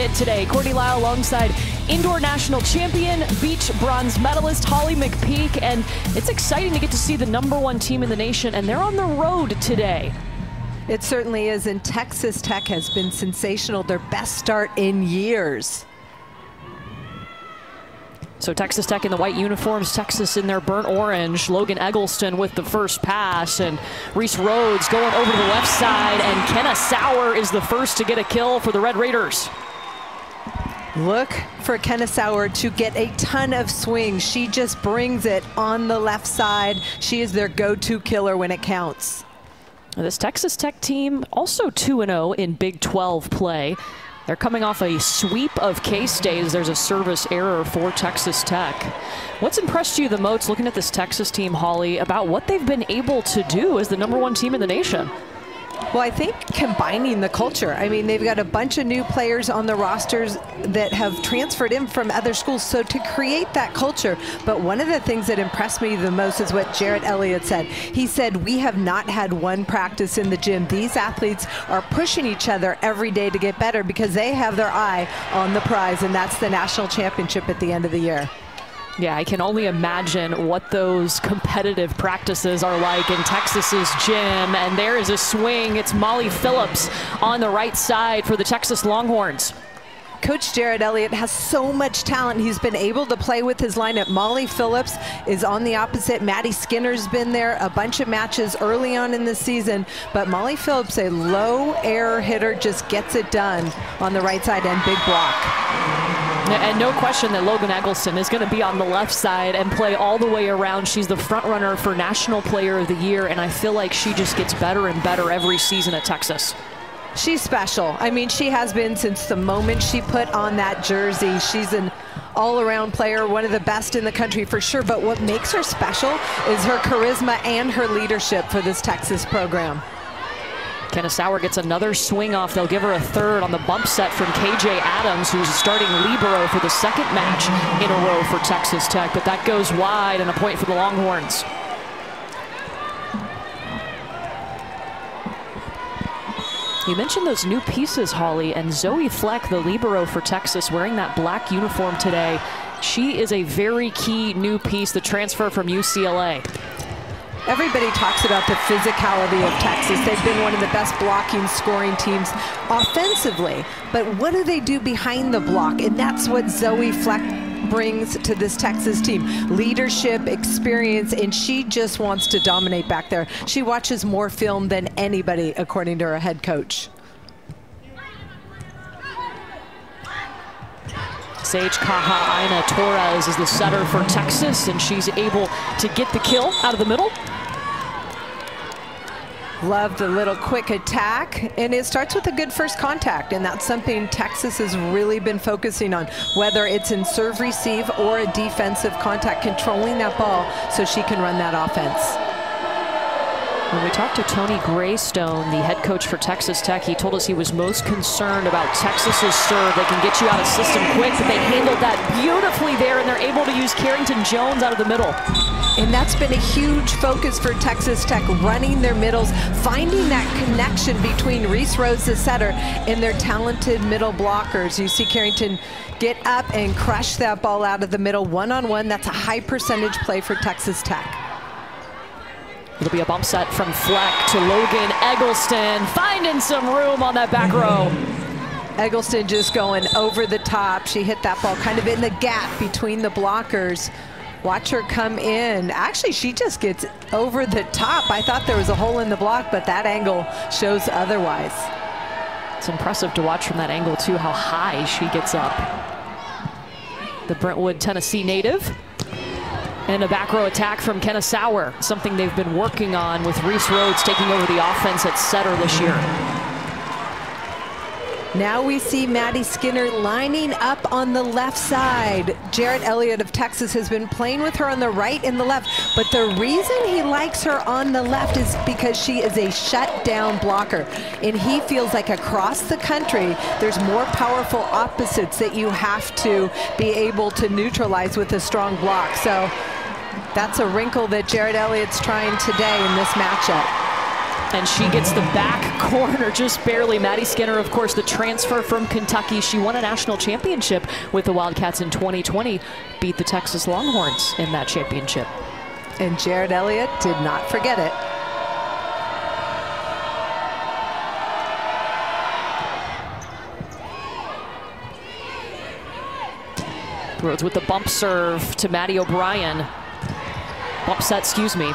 win today. Courtney Lyle alongside indoor national champion, beach bronze medalist Holly McPeak. And it's exciting to get to see the number one team in the nation, and they're on the road today. It certainly is, and Texas Tech has been sensational, their best start in years. So Texas Tech in the white uniforms, Texas in their burnt orange. Logan Eggleston with the first pass, and Reese Rhodes going over to the left side, and Kenna Sauer is the first to get a kill for the Red Raiders. Look for Kenna Sauer to get a ton of swings. She just brings it on the left side. She is their go-to killer when it counts. This Texas Tech team also 2-0 in Big 12 play. They're coming off a sweep of K-State as there's a service error for Texas Tech. What's impressed you the most looking at this Texas team, Holly, about what they've been able to do as the number one team in the nation? Well, I think combining the culture. I mean, they've got a bunch of new players on the rosters that have transferred in from other schools. So to create that culture, but one of the things that impressed me the most is what Jerritt Elliott said. He said, we have not had one practice in the gym. These athletes are pushing each other every day to get better because they have their eye on the prize, and that's the national championship at the end of the year. Yeah, I can only imagine what those competitive practices are like in Texas's gym. And there is a swing. It's Molly Phillips on the right side for the Texas Longhorns. Coach Jerritt Elliott has so much talent. He's been able to play with his lineup. Molly Phillips is on the opposite. Maddie Skinner's been there a bunch of matches early on in the season. But Molly Phillips, a low air hitter, just gets it done on the right side and big block. And no question that Logan Eggleston is going to be on the left side and play all the way around. She's the front runner for National Player of the Year, and I feel like she just gets better and better every season at Texas. She's special. I mean, she has been since the moment she put on that jersey. She's an all-around player, one of the best in the country for sure. But what makes her special is her charisma and her leadership for this Texas program. Kenna Sauer gets another swing off. They'll give her a third on the bump set from KJ Adams, who's starting libero for the second match in a row for Texas Tech. But that goes wide and a point for the Longhorns. You mentioned those new pieces, Holly, and Zoe Fleck, the libero for Texas, wearing that black uniform today. She is a very key new piece, the transfer from UCLA. Everybody talks about the physicality of Texas. They've been one of the best blocking scoring teams offensively. But what do they do behind the block? And that's what Zoe Fleck brings to this Texas team. Leadership, experience, and she just wants to dominate back there. She watches more film than anybody, according to her head coach. Saige Ka'aha'aina-Torres is the setter for Texas, and she's able to get the kill out of the middle. Love the little quick attack, and it starts with a good first contact, and that's something Texas has really been focusing on, whether it's in serve receive or a defensive contact, controlling that ball so she can run that offense. When we talked to Tony Graystone, the head coach for Texas Tech, he told us he was most concerned about Texas's serve. They can get you out of system quick, but they handled that beautifully there, and they're able to use Carrington Jones out of the middle. And that's been a huge focus for Texas Tech, running their middles, finding that connection between Reese Rhodes, the setter, and their talented middle blockers. You see Carrington get up and crush that ball out of the middle one-on-one. -on -one. That's a high percentage play for Texas Tech. It'll be a bump set from Fleck to Logan Eggleston, finding some room on that back row. Eggleston just going over the top. She hit that ball kind of in the gap between the blockers. Watch her come in. Actually, she just gets over the top. I thought there was a hole in the block, but that angle shows otherwise. It's impressive to watch from that angle, too, how high she gets up. The Brentwood, Tennessee native and a back row attack from Kenna Sauer, something they've been working on with Reese Rhodes taking over the offense at setter this year. Now we see Maddie Skinner lining up on the left side. Jerritt Elliott of Texas has been playing with her on the right and the left, but the reason he likes her on the left is because she is a shutdown blocker. And he feels like across the country, there's more powerful opposites that you have to be able to neutralize with a strong block. So that's a wrinkle that Jerritt Elliott's trying today in this matchup. And she gets the back corner just barely. Maddie Skinner, of course, the transfer from Kentucky. She won a national championship with the Wildcats in 2020, beat the Texas Longhorns in that championship. And Jerritt Elliott did not forget it. Rhodes with the bump serve to Maddie O'Brien. Bump set, excuse me.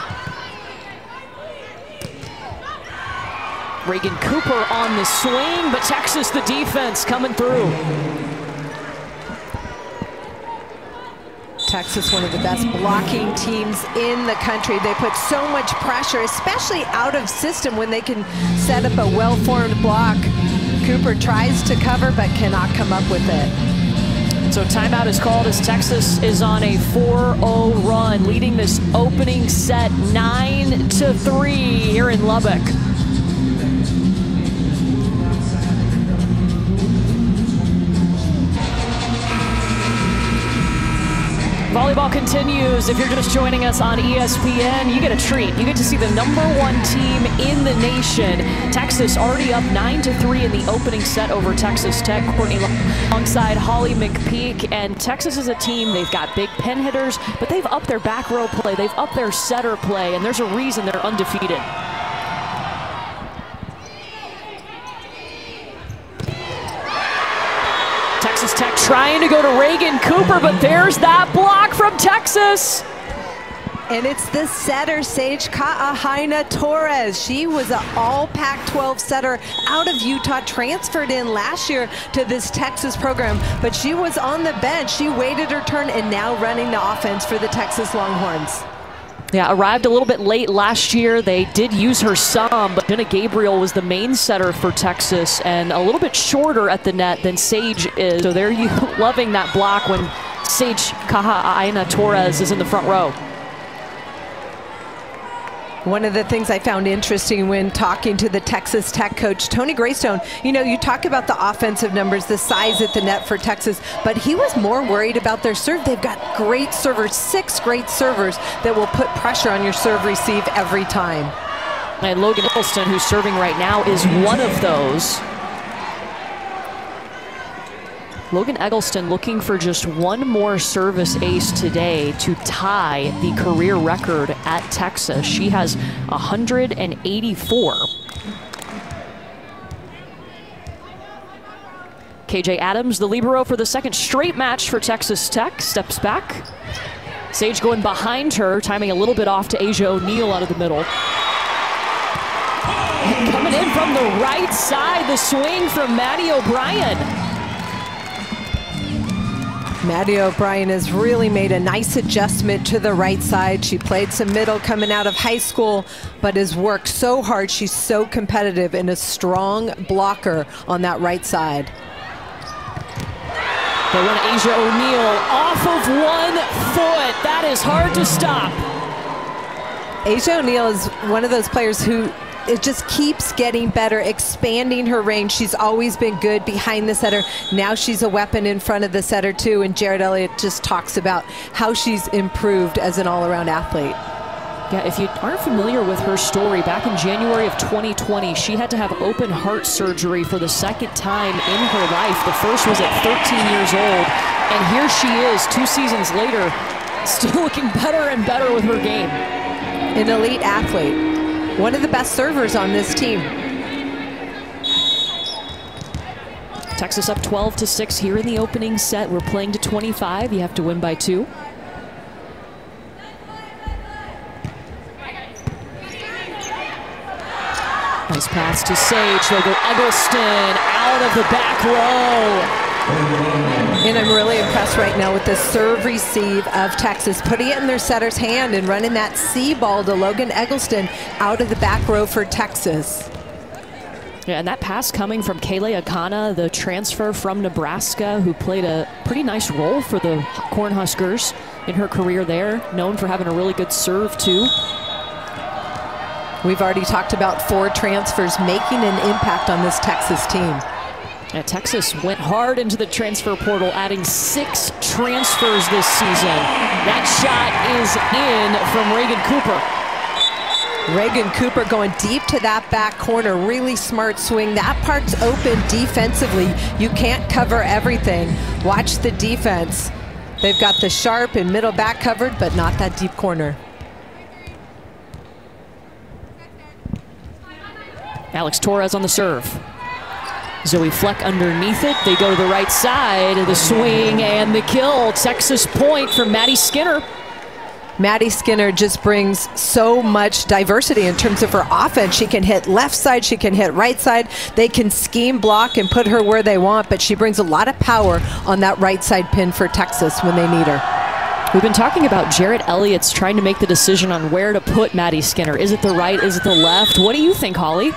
Reagan Cooper on the swing, but Texas, the defense coming through. Texas, one of the best blocking teams in the country. They put so much pressure, especially out of system when they can set up a well-formed block. Cooper tries to cover but cannot come up with it. So timeout is called as Texas is on a 4-0 run, leading this opening set 9-3 here in Lubbock. Volleyball continues. If you're just joining us on ESPN, you get a treat. You get to see the number one team in the nation. Texas already up 9 to 3 in the opening set over Texas Tech. Courtney alongside Holly McPeak. And Texas is a team, they've got big pin hitters, but they've upped their back row play. They've upped their setter play, and there's a reason they're undefeated. Texas Tech trying to go to Reagan Cooper, but there's that block from Texas. And it's the setter, Sage Ka'ahaina Torres. She was an all Pac-12 setter out of Utah, transferred in last year to this Texas program, but she was on the bench. She waited her turn and now running the offense for the Texas Longhorns. Yeah, arrived a little bit late last year. They did use her some, but Jhenna Gabriel was the main setter for Texas and a little bit shorter at the net than Saige is. So there you loving that block when Sage Ka'ahaina Torres is in the front row. One of the things I found interesting when talking to the Texas Tech coach, Tony Graystone, you know, you talk about the offensive numbers, the size at the net for Texas, but he was more worried about their serve. They've got great servers, six great servers that will put pressure on your serve receive every time. And Logan Eggleston, who's serving right now, is one of those. Logan Eggleston looking for just one more service ace today to tie the career record at Texas. She has 184. KJ Adams, the libero for the second straight match for Texas Tech, steps back. Saige going behind her, timing a little bit off to Asjia O'Neal out of the middle. And coming in from the right side, the swing from Maddie O'Brien. Maddie O'Brien has really made a nice adjustment to the right side. She played some middle coming out of high school, but has worked so hard. She's so competitive and a strong blocker on that right side. They want Asjia O'Neal off of one foot. That is hard to stop. Asjia O'Neal is one of those players who it just keeps getting better, expanding her range. She's always been good behind the setter. Now she's a weapon in front of the setter too. And Jerritt Elliott just talks about how she's improved as an all-around athlete. Yeah, if you aren't familiar with her story, back in January of 2020, she had to have open heart surgery for the second time in her life. The first was at 13 years old. And here she is, two seasons later, still looking better and better with her game. An elite athlete one of the best servers on this team. Texas up 12 to 6 here in the opening set. We're playing to 25. You have to win by two. Nice pass to Saige. They'll go Eggleston out of the back row. And I'm really impressed right now with the serve receive of Texas, putting it in their setter's hand and running that C ball to Logan Eggleston out of the back row for Texas. Yeah, and that pass coming from Keonilei Akana, the transfer from Nebraska, who played a pretty nice role for the Cornhuskers in her career there, known for having a really good serve, too. We've already talked about four transfers making an impact on this Texas team. Yeah, Texas went hard into the transfer portal, adding six transfers this season. That shot is in from Reagan Cooper. Reagan Cooper going deep to that back corner. Really smart swing. That part's open defensively. You can't cover everything. Watch the defense. They've got the sharp and middle back covered, but not that deep corner. Alex Torres on the serve. Zoe Fleck underneath it. They go to the right side. The swing and the kill. Texas point for Maddie Skinner. Maddie Skinner just brings so much diversity in terms of her offense. She can hit left side, she can hit right side. They can scheme block and put her where they want, but she brings a lot of power on that right side pin for Texas when they need her. We've been talking about Jerritt Elliott's trying to make the decision on where to put Maddie Skinner. Is it the right? Is it the left? What do you think, Holly?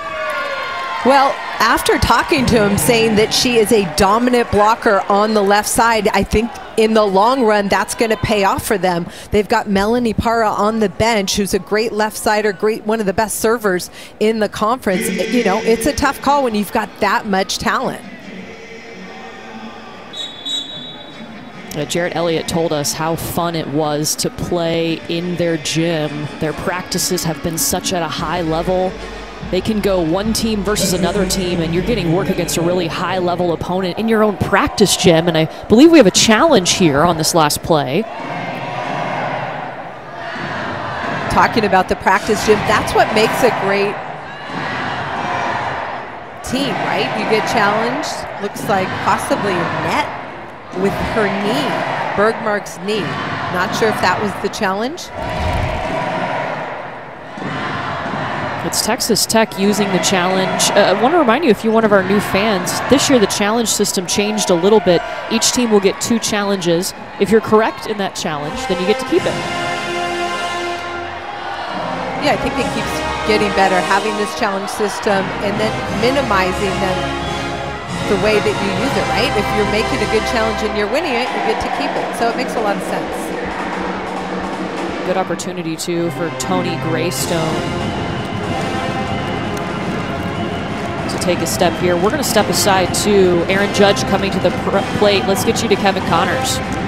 Well, after talking to him saying that she is a dominant blocker on the left side, I think in the long run that's going to pay off for them. They've got Melanie Parra on the bench, who's a great left sider, great one of the best servers in the conference. You know, it's a tough call when you've got that much talent. Uh, Jerritt Elliott told us how fun it was to play in their gym. Their practices have been such at a high level they can go one team versus another team, and you're getting work against a really high level opponent in your own practice gym. And I believe we have a challenge here on this last play. Talking about the practice gym, that's what makes a great team, right? You get challenged, looks like possibly net with her knee, Bergmark's knee. Not sure if that was the challenge. It's Texas Tech using the challenge. Uh, I want to remind you, if you're one of our new fans, this year the challenge system changed a little bit. Each team will get two challenges. If you're correct in that challenge, then you get to keep it. Yeah, I think it keeps getting better, having this challenge system and then minimizing them the way that you use it, right? If you're making a good challenge and you're winning it, you get to keep it. So it makes a lot of sense. Good opportunity, too, for Tony Graystone take a step here. We're going to step aside to Aaron Judge coming to the plate. Let's get you to Kevin Connors.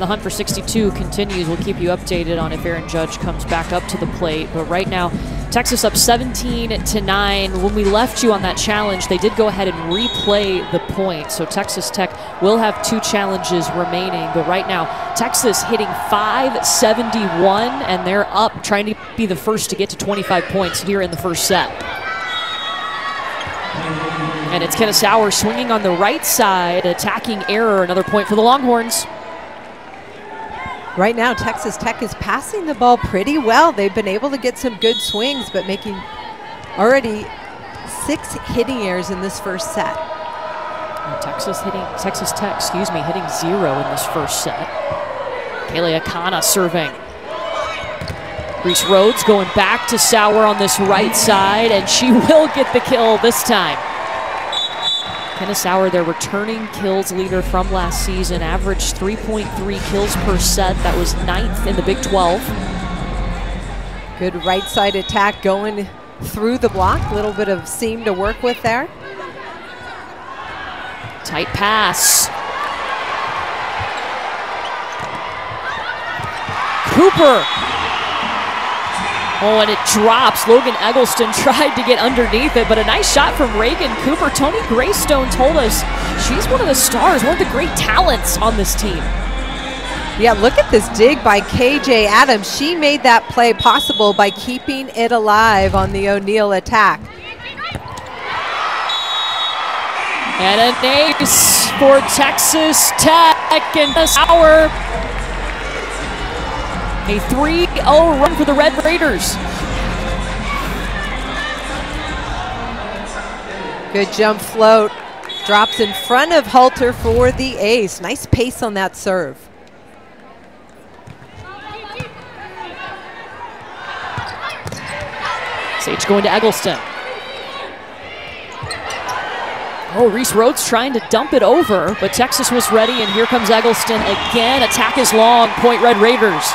And the hunt for 62 continues. We'll keep you updated on if Aaron Judge comes back up to the plate. But right now, Texas up 17 to 9. When we left you on that challenge, they did go ahead and replay the point. So Texas Tech will have two challenges remaining. But right now, Texas hitting 571, and they're up, trying to be the first to get to 25 points here in the first set. And it's Kenna Sauer swinging on the right side, attacking error. Another point for the Longhorns. Right now, Texas Tech is passing the ball pretty well. They've been able to get some good swings, but making already six hitting errors in this first set. Texas hitting Texas Tech, excuse me, hitting zero in this first set. Keonilei Akana serving. Reese Rhodes going back to Sauer on this right side, and she will get the kill this time. Kenna Sauer, their returning kills leader from last season, averaged 3.3 kills per set. That was ninth in the Big 12. Good right side attack going through the block. A little bit of seam to work with there. Tight pass. Cooper Oh, and it drops. Logan Eggleston tried to get underneath it, but a nice shot from Reagan Cooper. Tony Graystone told us she's one of the stars, one of the great talents on this team. Yeah, look at this dig by KJ Adams. She made that play possible by keeping it alive on the O'Neal attack. And a ace for Texas Tech and this hour a 3 0 run for the Red Raiders. Good jump float. Drops in front of Halter for the ace. Nice pace on that serve. Saige going to Eggleston. Oh, Reese Rhodes trying to dump it over, but Texas was ready, and here comes Eggleston again. Attack is long. Point Red Raiders.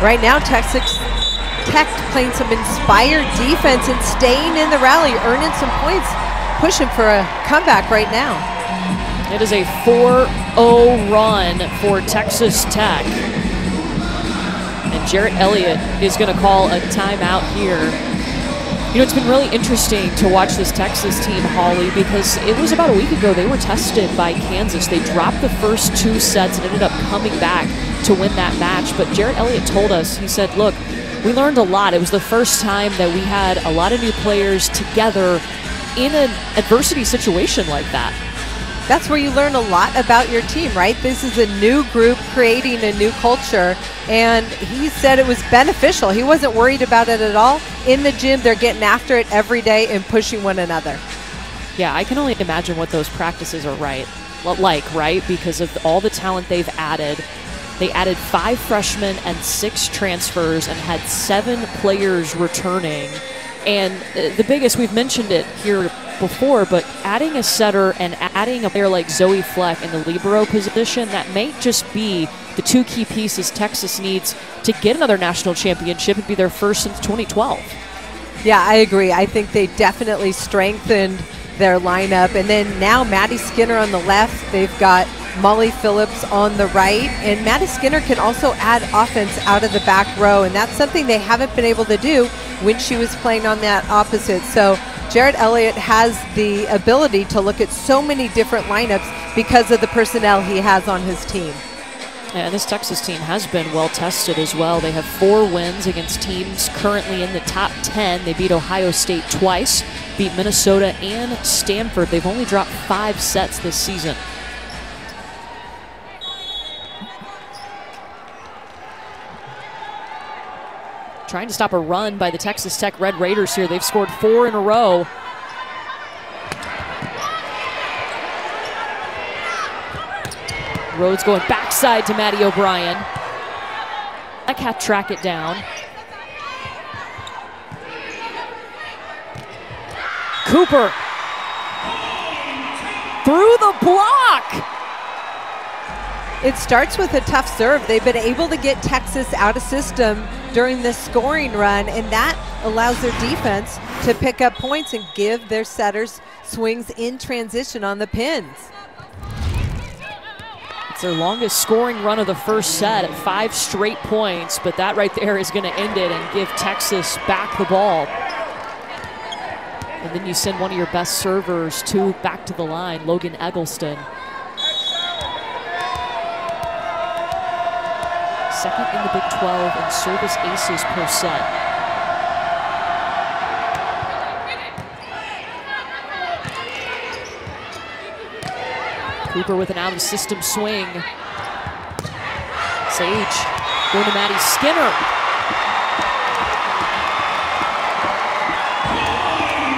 Right now, Texas Tech playing some inspired defense and staying in the rally, earning some points, pushing for a comeback right now. It is a 4-0 run for Texas Tech. And Jerritt Elliott is going to call a timeout here. You know, it's been really interesting to watch this Texas team, Holly, because it was about a week ago they were tested by Kansas. They dropped the first two sets and ended up coming back to win that match. But Jerritt Elliott told us, he said, look, we learned a lot. It was the first time that we had a lot of new players together in an adversity situation like that. That's where you learn a lot about your team, right? This is a new group creating a new culture. And he said it was beneficial. He wasn't worried about it at all. In the gym, they're getting after it every day and pushing one another. Yeah, I can only imagine what those practices are right like, right? Because of all the talent they've added. They added five freshmen and six transfers and had seven players returning. And uh, the biggest, we've mentioned it here before, but adding a setter and adding a player like Zoe Fleck in the libero position, that may just be the two key pieces Texas needs to get another national championship and be their first since 2012. Yeah, I agree. I think they definitely strengthened their lineup. And then now Maddie Skinner on the left. They've got Molly Phillips on the right. And Maddie Skinner can also add offense out of the back row. And that's something they haven't been able to do when she was playing on that opposite. So Jerritt Elliott has the ability to look at so many different lineups because of the personnel he has on his team. And this Texas team has been well tested as well. They have four wins against teams currently in the top 10. They beat Ohio State twice, beat Minnesota and Stanford. They've only dropped five sets this season. trying to stop a run by the Texas Tech Red Raiders here. They've scored four in a row. Rhodes going backside to Maddie O'Brien. I can't track it down. Cooper through the block. It starts with a tough serve. They've been able to get Texas out of system during the scoring run, and that allows their defense to pick up points and give their setters swings in transition on the pins. It's their longest scoring run of the first set at five straight points, but that right there is going to end it and give Texas back the ball. And then you send one of your best servers to back to the line, Logan Eggleston. Second in the Big 12 in service aces per set. Cooper with an out of system swing. Saige going to Maddie Skinner.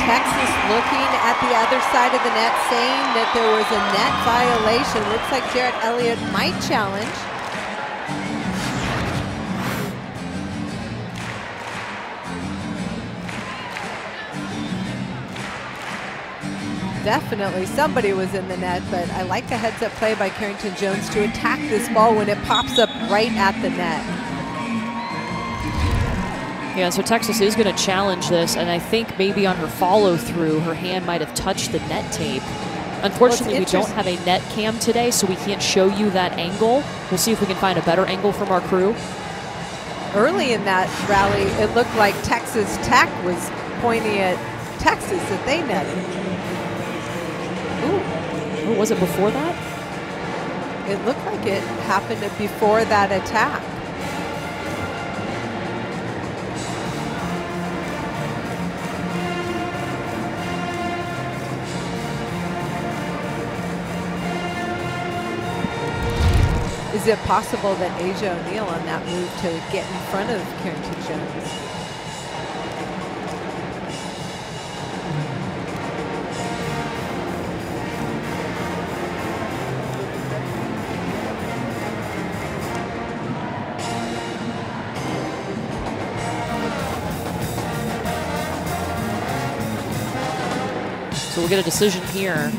Texas looking at the other side of the net, saying that there was a net violation. Looks like Jerritt Elliott might challenge. Definitely somebody was in the net, but I like the heads-up play by Carrington Jones to attack this ball when it pops up right at the net. Yeah, so Texas is going to challenge this, and I think maybe on her follow through, her hand might have touched the net tape. Unfortunately, well, we don't have a net cam today, so we can't show you that angle. We'll see if we can find a better angle from our crew. Early in that rally, it looked like Texas Tech was pointing at Texas that they netted. Ooh. was it before that? It looked like it happened before that attack. Is it possible that Asjia O'Neal on that move to get in front of Carrington Jones? Get a decision here.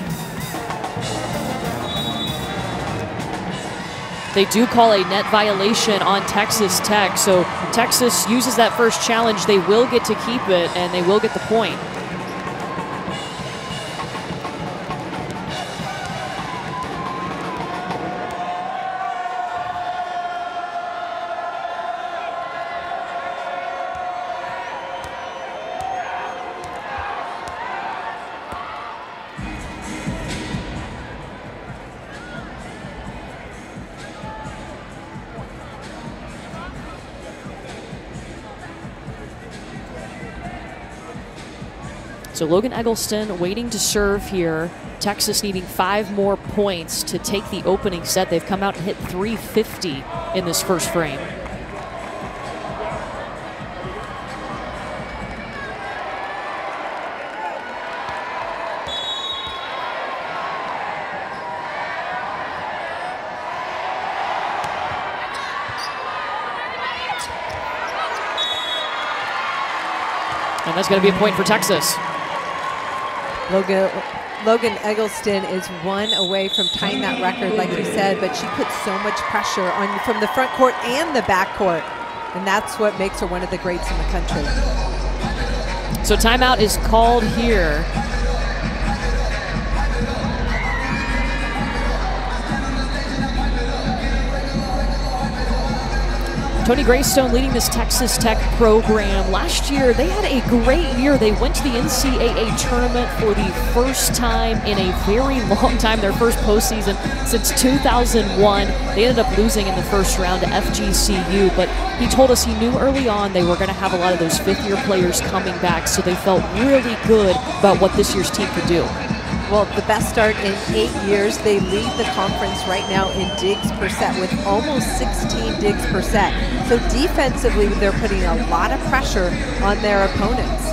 They do call a net violation on Texas Tech. So Texas uses that first challenge. They will get to keep it, and they will get the point. So Logan Eggleston waiting to serve here. Texas needing five more points to take the opening set. They've come out and hit 350 in this first frame. And that's going to be a point for Texas. Logan, Logan Eggleston is one away from tying that record, like you said, but she puts so much pressure on you from the front court and the back court. And that's what makes her one of the greats in the country. So timeout is called here. Tony Graystone leading this Texas Tech program. Last year, they had a great year. They went to the NCAA tournament for the first time in a very long time, their first postseason since 2001. They ended up losing in the first round to FGCU, but he told us he knew early on they were going to have a lot of those fifth year players coming back, so they felt really good about what this year's team could do. Well, the best start in eight years. They lead the conference right now in digs per set with almost 16 digs per set. So defensively, they're putting a lot of pressure on their opponents.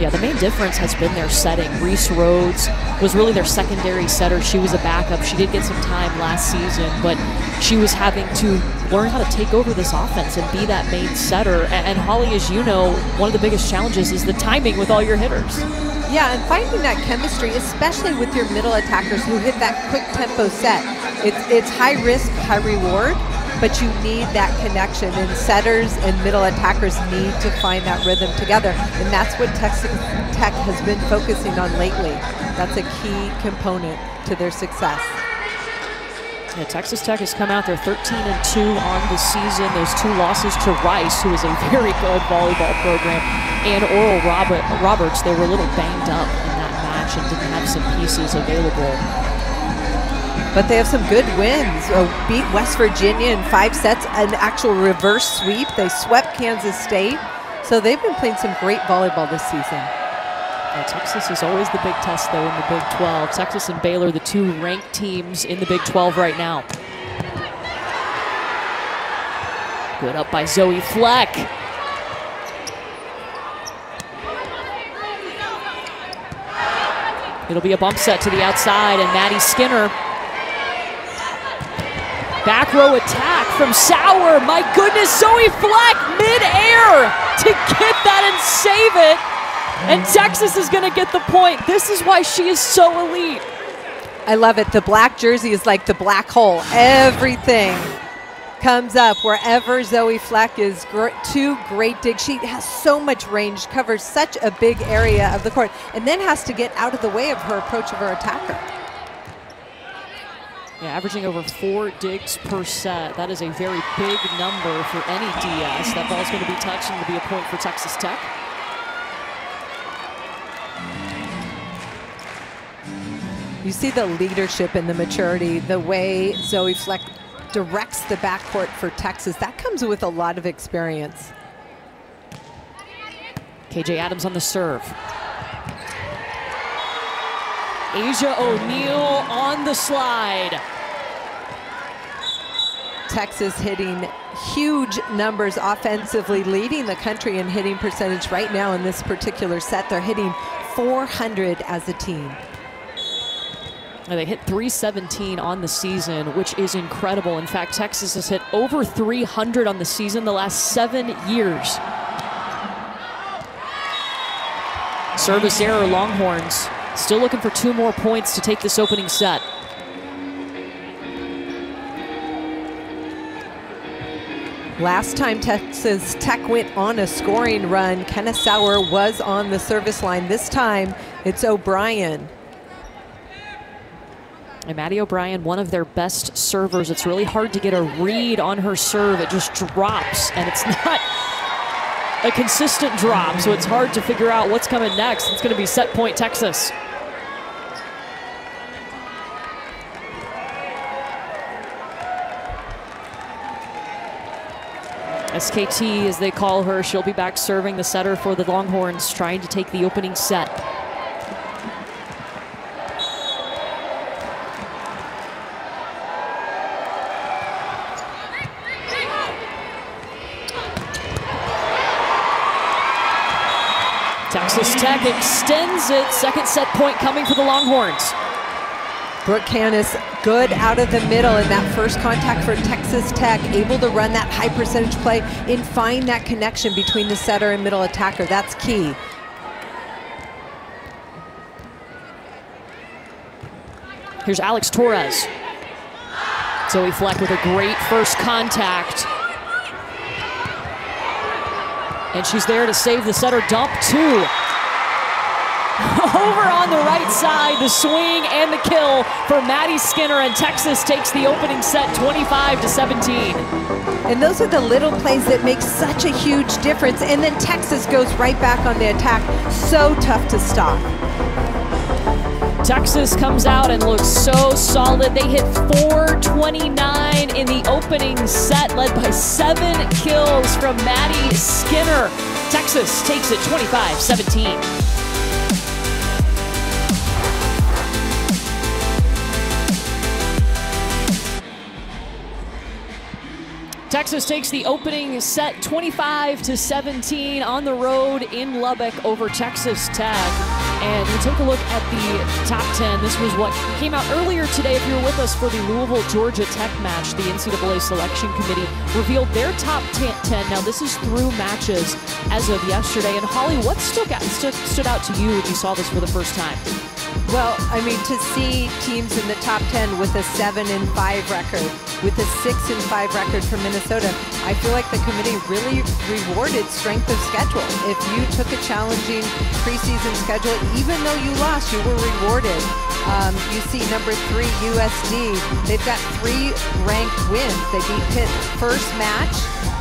Yeah, the main difference has been their setting. Reese Rhodes was really their secondary setter. She was a backup. She did get some time last season, but she was having to learn how to take over this offense and be that main setter. And, Holly, as you know, one of the biggest challenges is the timing with all your hitters. Yeah, and finding that chemistry, especially with your middle attackers who hit that quick tempo set. It's, it's high risk, high reward, but you need that connection. And setters and middle attackers need to find that rhythm together. And that's what Texas Tech has been focusing on lately. That's a key component to their success. Yeah, Texas Tech has come out there 13 and 2 on the season. Those two losses to Rice, who is a very good volleyball program, and Oral Robert, Roberts. They were a little banged up in that match and didn't have some pieces available. But they have some good wins. Oh, beat West Virginia in five sets, an actual reverse sweep. They swept Kansas State. So they've been playing some great volleyball this season. Yeah, Texas is always the big test, though, in the Big 12. Texas and Baylor, the two ranked teams in the Big 12 right now. Good up by Zoe Fleck. It'll be a bump set to the outside, and Maddie Skinner. Back row attack from Sauer. My goodness, Zoe Fleck mid-air to get that and save it. And mm. Texas is going to get the point. This is why she is so elite. I love it. The black jersey is like the black hole. Everything comes up wherever Zoe Fleck is. Two great digs. She has so much range, covers such a big area of the court, and then has to get out of the way of her approach of her attacker. Yeah, averaging over four digs per set. That is a very big number for any DS. That ball's going to be touched and it'll be a point for Texas Tech. You see the leadership and the maturity, the way Zoe Fleck directs the backcourt for Texas. That comes with a lot of experience. KJ Adams on the serve. Asjia O'Neal on the slide. Texas hitting huge numbers offensively, leading the country in hitting percentage right now in this particular set. They're hitting 400 as a team. They hit 317 on the season, which is incredible. In fact, Texas has hit over 300 on the season the last seven years. Service error, Longhorns. Still looking for two more points to take this opening set. Last time Texas Tech went on a scoring run, Kenna Sauer was on the service line. This time, it's O'Brien. And Maddie O'Brien, one of their best servers. It's really hard to get a read on her serve. It just drops, and it's not a consistent drop, so it's hard to figure out what's coming next. It's going to be set point Texas. SKT, as they call her, she'll be back serving the setter for the Longhorns, trying to take the opening set. Tech extends it. Second set point coming for the Longhorns. Brooke Kanas good out of the middle in that first contact for Texas Tech, able to run that high percentage play and find that connection between the setter and middle attacker. That's key. Here's Alex Torres. Zoe Fleck with a great first contact. And she's there to save the setter dump two. Over on the right side, the swing and the kill for Maddie Skinner, and Texas takes the opening set 25 to 17. And those are the little plays that make such a huge difference. And then Texas goes right back on the attack. So tough to stop. Texas comes out and looks so solid. They hit 429 in the opening set, led by seven kills from Maddie Skinner. Texas takes it 25 17. Texas takes the opening set 25 to 17 on the road in Lubbock over Texas Tech. And we take a look at the top 10. This was what came out earlier today. If you were with us for the Louisville Georgia Tech match, the NCAA selection committee revealed their top 10. Now, this is through matches as of yesterday. And Holly, what stuck out, stood, stood out to you when you saw this for the first time? Well, I mean, to see teams in the top 10 with a 7 and 5 record, with a 6 and 5 record for Minnesota, I feel like the committee really rewarded strength of schedule. If you took a challenging preseason schedule, even though you lost, you were rewarded. Um, you see number three, USD, they've got three ranked wins. They beat Pitt first match,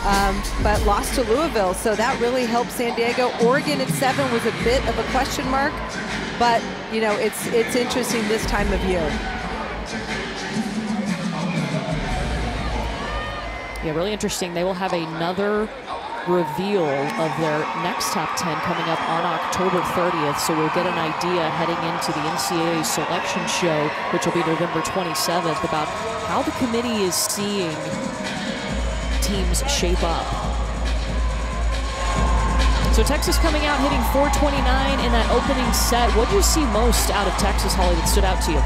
um, but lost to Louisville, so that really helped San Diego. Oregon at seven was a bit of a question mark, but you know, it's it's interesting this time of year. Yeah, really interesting. They will have another reveal of their next top 10 coming up on October 30th. So we'll get an idea heading into the NCAA selection show, which will be November 27th, about how the committee is seeing teams shape up. So Texas coming out hitting 429 in that opening set. What do you see most out of Texas, Holly, that stood out to you?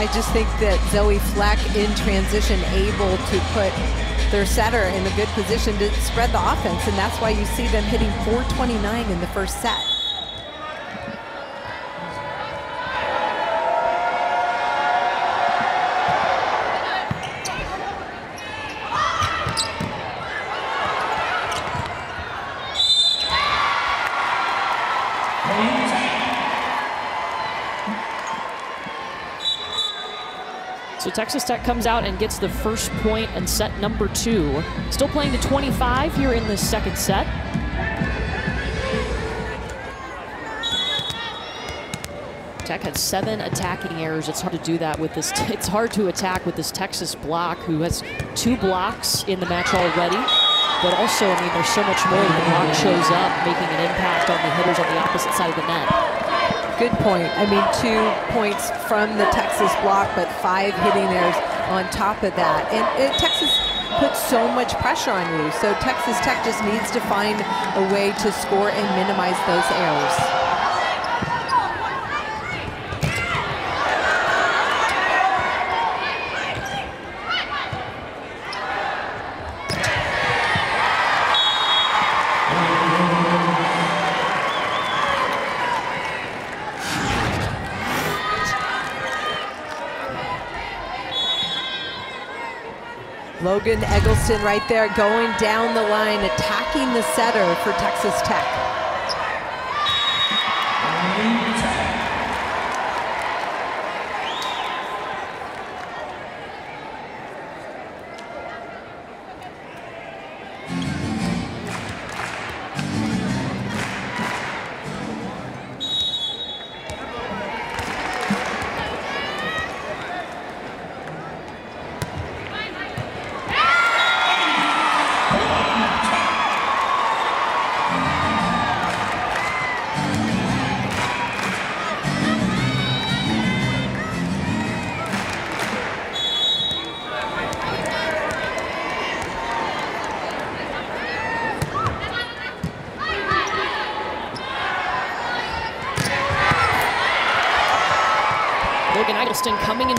I just think that Zoe Fleck in transition able to put their setter in a good position to spread the offense, and that's why you see them hitting 429 in the first set. Texas Tech comes out and gets the first point in set number two. Still playing to 25 here in the second set. Tech had seven attacking errors. It's hard to do that with this. It's hard to attack with this Texas block, who has two blocks in the match already. But also, I mean, there's so much more the block shows up, making an impact on the hitters on the opposite side of the net good point. I mean, two points from the Texas block, but five hitting errors on top of that. And it, Texas puts so much pressure on you. So Texas Tech just needs to find a way to score and minimize those errors. Logan Eggleston right there going down the line, attacking the setter for Texas Tech.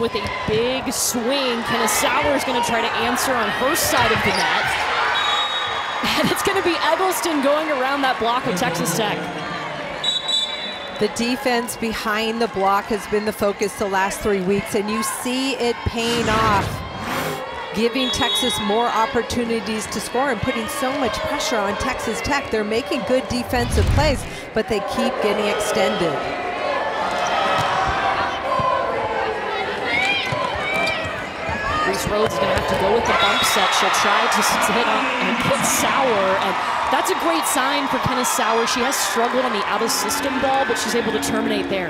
With a big swing. Kenna Sauer is going to try to answer on her side of the net. And it's going to be Eggleston going around that block of Texas Tech. The defense behind the block has been the focus the last three weeks, and you see it paying off, giving Texas more opportunities to score and putting so much pressure on Texas Tech. They're making good defensive plays, but they keep getting extended. Rhodes going to have to go with the bump set. She'll try to hit on and hit Sauer, and that's a great sign for Kenna Sauer. She has struggled on the out-of-system ball, but she's able to terminate there.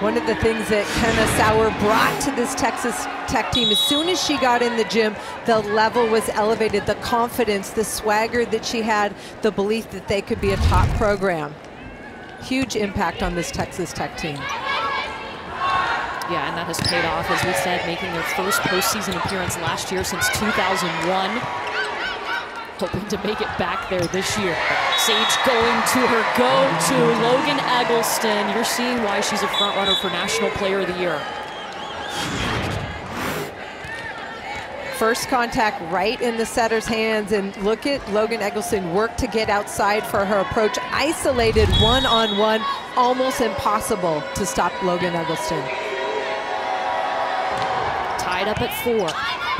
One of the things that Kenna Sauer brought to this Texas Tech team, as soon as she got in the gym, the level was elevated, the confidence, the swagger that she had, the belief that they could be a top program. Huge impact on this Texas Tech team. Yeah, and that has paid off, as we said, making their first postseason appearance last year since 2001. Hoping to make it back there this year. Saige going to her go-to, Logan Eggleston. You're seeing why she's a front runner for National Player of the Year. First contact right in the setter's hands, and look at Logan Eggleston work to get outside for her approach. Isolated one-on-one, -on -one, almost impossible to stop Logan Eggleston. Tied up at four.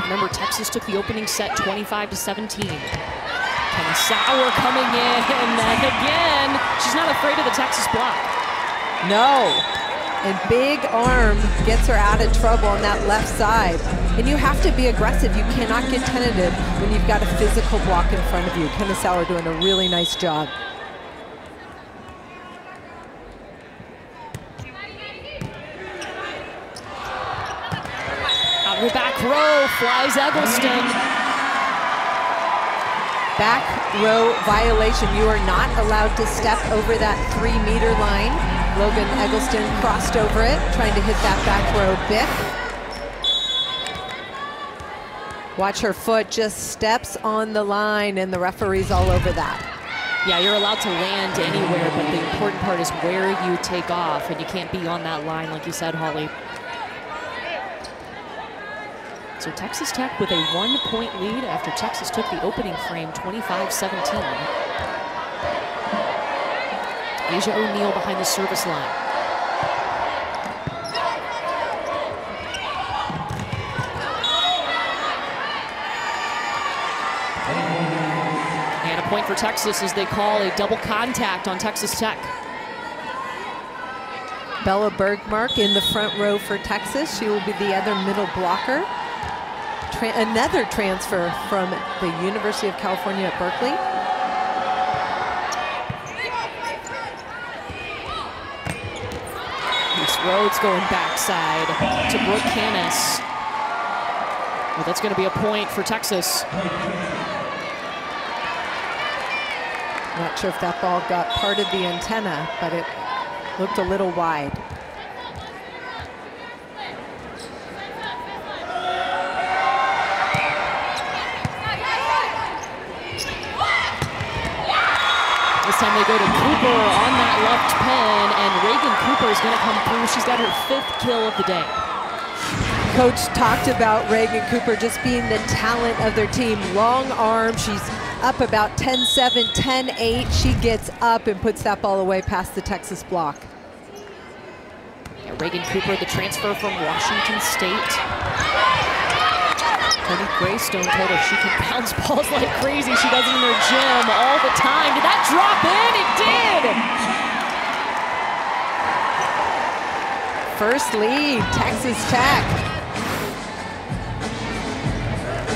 Remember, Texas took the opening set 25 to 17. Kenna Sauer coming in, and again, she's not afraid of the Texas block. No, and big arm gets her out of trouble on that left side. And you have to be aggressive. You cannot get tentative when you've got a physical block in front of you. Kenna Sauer doing a really nice job. Out of the back row flies Eggleston. Back row violation. You are not allowed to step over that three meter line. Logan Eggleston crossed over it, trying to hit that back row bit. Watch her foot just steps on the line and the referee's all over that. Yeah, you're allowed to land anywhere, but the important part is where you take off, and you can't be on that line like you said, Holly. So Texas Tech with a one-point lead after Texas took the opening frame 25-17. Asjia O'Neal behind the service line. And a point for Texas as they call a double contact on Texas Tech. Bella Bergmark in the front row for Texas. She will be the other middle blocker. Tra another transfer from the University of California at Berkeley. Rhodes going backside to Brooke Kanas. Well, that's going to be a point for Texas. Not sure if that ball got part of the antenna, but it looked a little wide. Time they go to Cooper on that left pin, and Reagan Cooper is going to come through. She's got her fifth kill of the day. Coach talked about Reagan Cooper just being the talent of their team. Long arm, she's up about 10-7, 10-8. She gets up and puts that ball away past the Texas block. Yeah, Reagan Cooper, the transfer from Washington State. Tony Graystone told her she can bounce balls like crazy. She does it in her gym all the time. Did that drop in? It did! First lead, Texas Tech.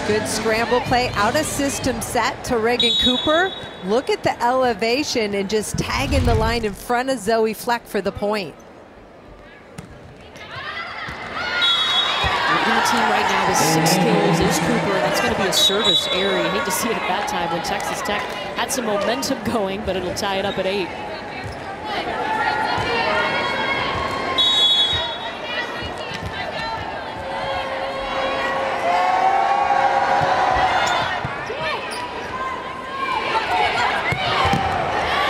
Good scramble play, out of system set to Reagan Cooper. Look at the elevation and just tagging the line in front of Zoe Fleck for the point. team right now six kills is Cooper. That's going to be a service area. You hate to see it at that time when Texas Tech had some momentum going, but it'll tie it up at eight.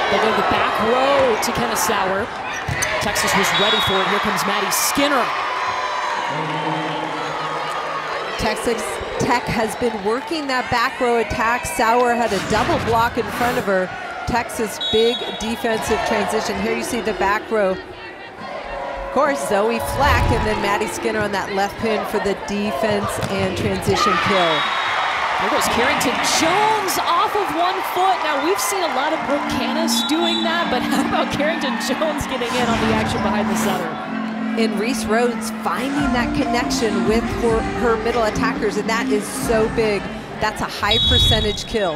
They'll go to the back row to Kenna Sauer. Texas was ready for it. Here comes Maddie Skinner. Texas Tech has been working that back row attack. Sauer had a double block in front of her. Texas big defensive transition. Here you see the back row. Of course, Zoe Fleck and then Maddie Skinner on that left pin for the defense and transition kill. There goes Carrington Jones off of one foot. Now, we've seen a lot of Brooke Kanas doing that, but how about Carrington Jones getting in on the action behind the center? In Reese Rhodes finding that connection with her, her middle attackers, and that is so big. That's a high percentage kill.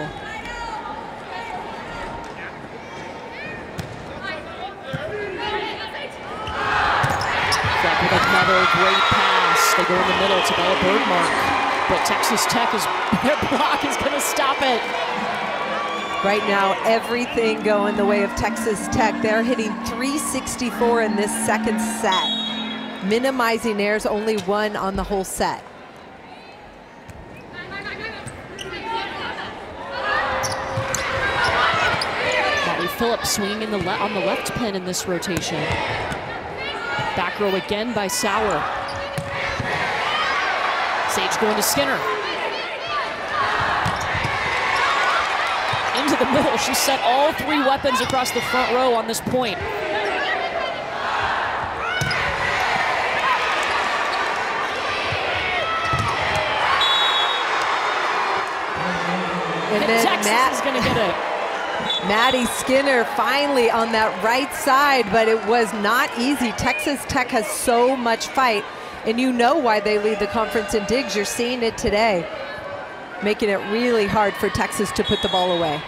another great pass. They go in the middle to Bella Bergmark, but Texas Tech is their block is going to stop it. Right now, everything going the way of Texas Tech. They're hitting 364 in this second set minimizing errors, only one on the whole set. Phillips swinging the on the left pin in this rotation. Back row again by Sauer. Saige going to Skinner. Into the middle. She set all three weapons across the front row on this point. And then Texas Matt, is going to get it. Maddie Skinner finally on that right side, but it was not easy. Texas Tech has so much fight, and you know why they lead the conference in digs. You're seeing it today, making it really hard for Texas to put the ball away.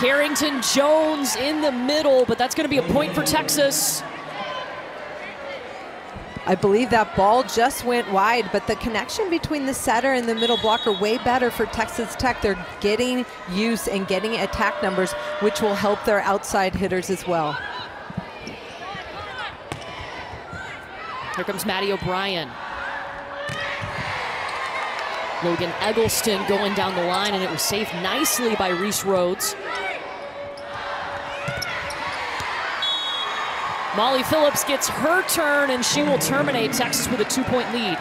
Carrington Jones in the middle, but that's going to be a point for Texas. I believe that ball just went wide, but the connection between the setter and the middle blocker way better for Texas Tech. They're getting use and getting attack numbers, which will help their outside hitters as well. Here comes Maddie O'Brien. Logan Eggleston going down the line, and it was saved nicely by Reese Rhodes. Molly Phillips gets her turn, and she will terminate Texas with a two-point lead.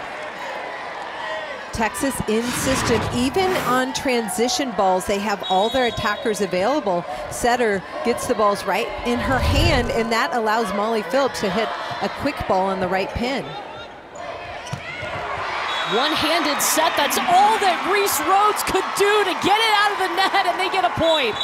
Texas in system, even on transition balls, they have all their attackers available. Setter gets the balls right in her hand, and that allows Molly Phillips to hit a quick ball on the right pin. One-handed set, that's all that Reese Rhodes could do to get it out of the net, and they get a point.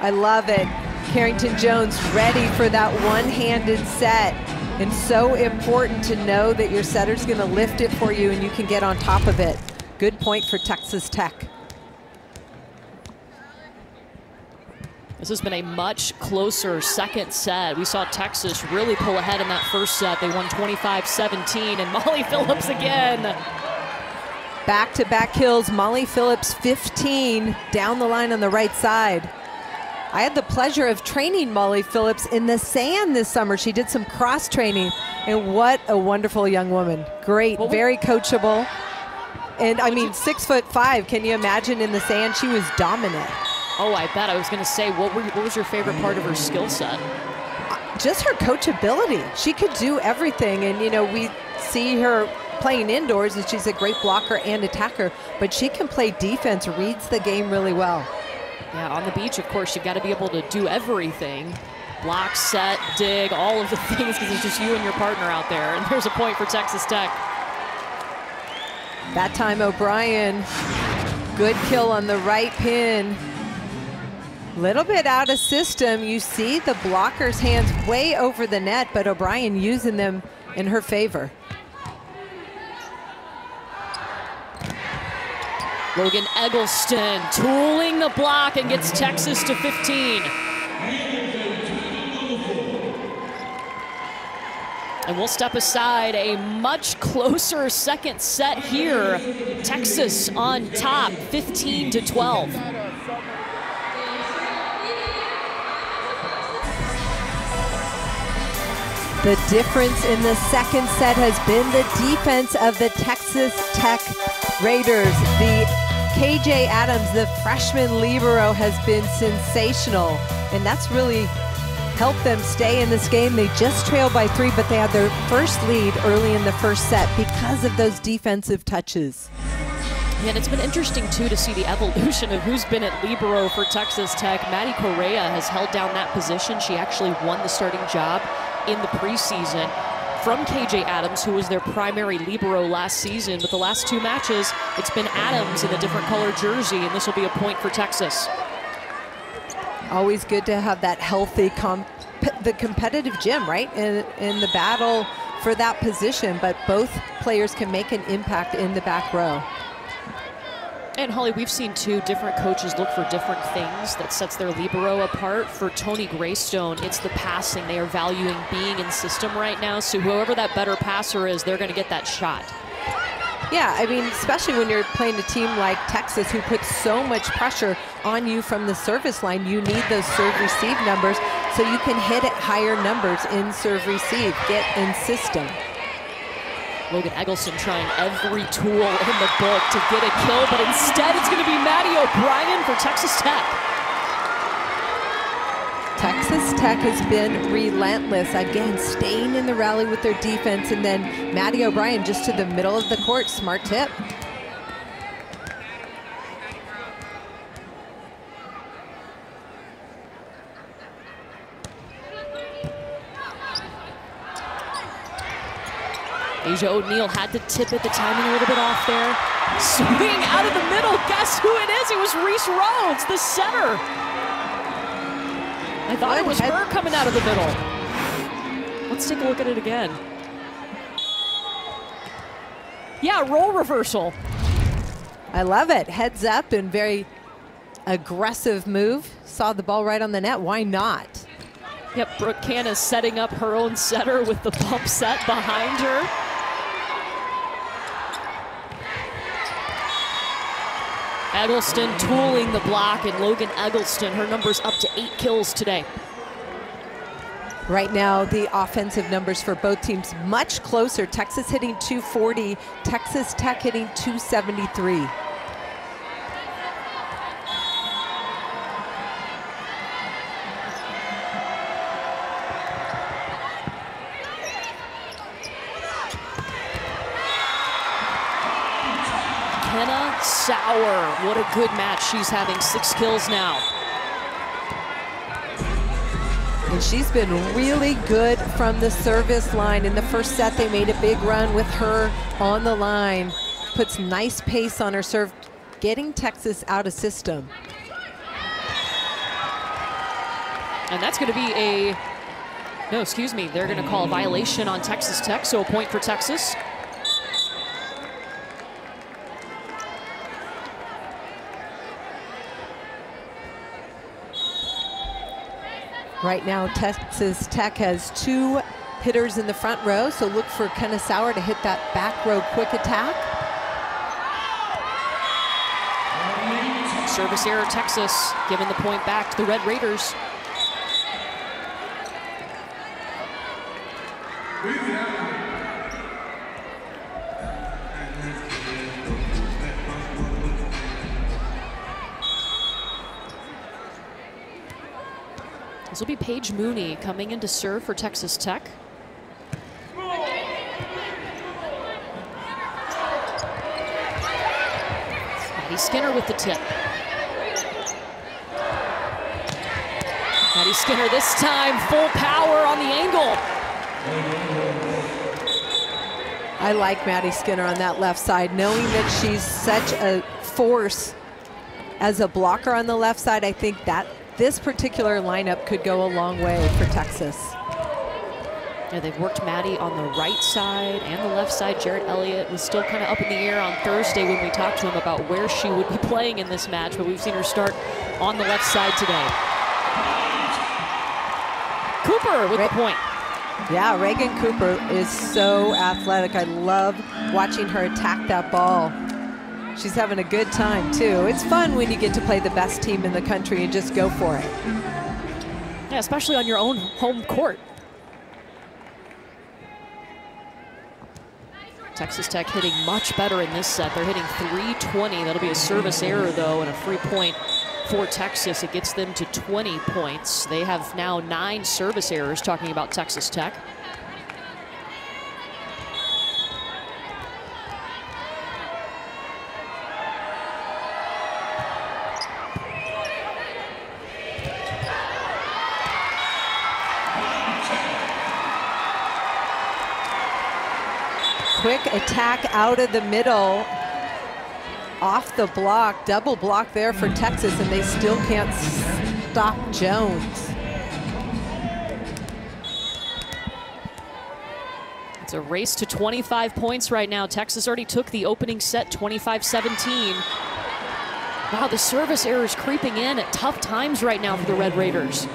I love it. Carrington Jones ready for that one-handed set. And so important to know that your setter's gonna lift it for you and you can get on top of it. Good point for Texas Tech. This has been a much closer second set. We saw Texas really pull ahead in that first set. They won 25-17, and Molly Phillips again. Back-to-back -back kills, Molly Phillips 15 down the line on the right side. I had the pleasure of training Molly Phillips in the sand this summer. She did some cross training, and what a wonderful young woman. Great, very coachable. And I mean, six foot five. Can you imagine in the sand? She was dominant. Oh, I bet. I was going to say, what, were, what was your favorite part of her skill set? Just her coachability. She could do everything. And, you know, we see her playing indoors, and she's a great blocker and attacker, but she can play defense, reads the game really well. Yeah, on the beach, of course, you've got to be able to do everything. Block, set, dig, all of the things because it's just you and your partner out there. And there's a point for Texas Tech. That time O'Brien, good kill on the right pin. Little bit out of system. You see the blocker's hands way over the net, but O'Brien using them in her favor. Logan Eggleston tooling the block and gets Texas to 15. And we'll step aside a much closer second set here. Texas on top, 15 to 12. The difference in the second set has been the defense of the Texas Tech Raiders. The KJ Adams, the freshman libero, has been sensational, and that's really helped them stay in this game. They just trailed by three, but they had their first lead early in the first set because of those defensive touches. Yeah, and it's been interesting, too, to see the evolution of who's been at Libero for Texas Tech. Maddie Correa has held down that position. She actually won the starting job in the preseason from KJ Adams, who was their primary Libero last season. But the last two matches, it's been Adams in a different color jersey, and this will be a point for Texas. Always good to have that healthy, comp the competitive gym, right? In, in the battle for that position, but both players can make an impact in the back row. And Holly, we've seen two different coaches look for different things that sets their libero apart. For Tony Graystone, it's the passing. They are valuing being in system right now. So whoever that better passer is, they're going to get that shot. Yeah, I mean, especially when you're playing a team like Texas who puts so much pressure on you from the service line, you need those serve-receive numbers so you can hit at higher numbers in serve-receive, get in system. Logan Eggleston trying every tool in the book to get a kill, but instead it's going to be Maddie O'Brien for Texas Tech. Texas Tech has been relentless. Again, staying in the rally with their defense. And then Maddie O'Brien just to the middle of the court. Smart tip. Asjia O'Neal had to tip it, the timing a little bit off there. Swing out of the middle. Guess who it is? It was Reese Rhodes, the center. I thought it was her coming out of the middle. Let's take a look at it again. Yeah, role reversal. I love it. Heads up and very aggressive move. Saw the ball right on the net. Why not? Yep, Brooke Canna setting up her own setter with the bump set behind her. Eggleston tooling the block, and Logan Eggleston, her numbers up to eight kills today. Right now, the offensive numbers for both teams much closer. Texas hitting 240, Texas Tech hitting 273. Sauer. What a good match she's having. Six kills now. And she's been really good from the service line. In the first set, they made a big run with her on the line. Puts nice pace on her serve, getting Texas out of system. And that's going to be a, no, excuse me, they're going to call a violation on Texas Tech, so a point for Texas. Right now, Texas Tech has two hitters in the front row, so look for Kenna Sauer to hit that back row quick attack. Service error, Texas, giving the point back to the Red Raiders. This will be Paige Mooney coming in to serve for Texas Tech. Maddie Skinner with the tip. Maddie Skinner this time, full power on the angle. I like Maddie Skinner on that left side, knowing that she's such a force as a blocker on the left side. I think that this particular lineup could go a long way for Texas. Yeah, they've worked Maddie on the right side and the left side. Jerritt Elliott was still kind of up in the air on Thursday when we talked to him about where she would be playing in this match, but we've seen her start on the left side today. Cooper with Re the point. Yeah, Reagan Cooper is so athletic. I love watching her attack that ball. She's having a good time, too. It's fun when you get to play the best team in the country and just go for it. Yeah, especially on your own home court. Texas Tech hitting much better in this set. They're hitting 320. That'll be a service error, though, and a free point for Texas. It gets them to 20 points. They have now nine service errors, talking about Texas Tech. Attack out of the middle off the block, double block there for Texas, and they still can't stop Jones. It's a race to 25 points right now. Texas already took the opening set 25-17. Wow, the service error is creeping in at tough times right now for the Red Raiders.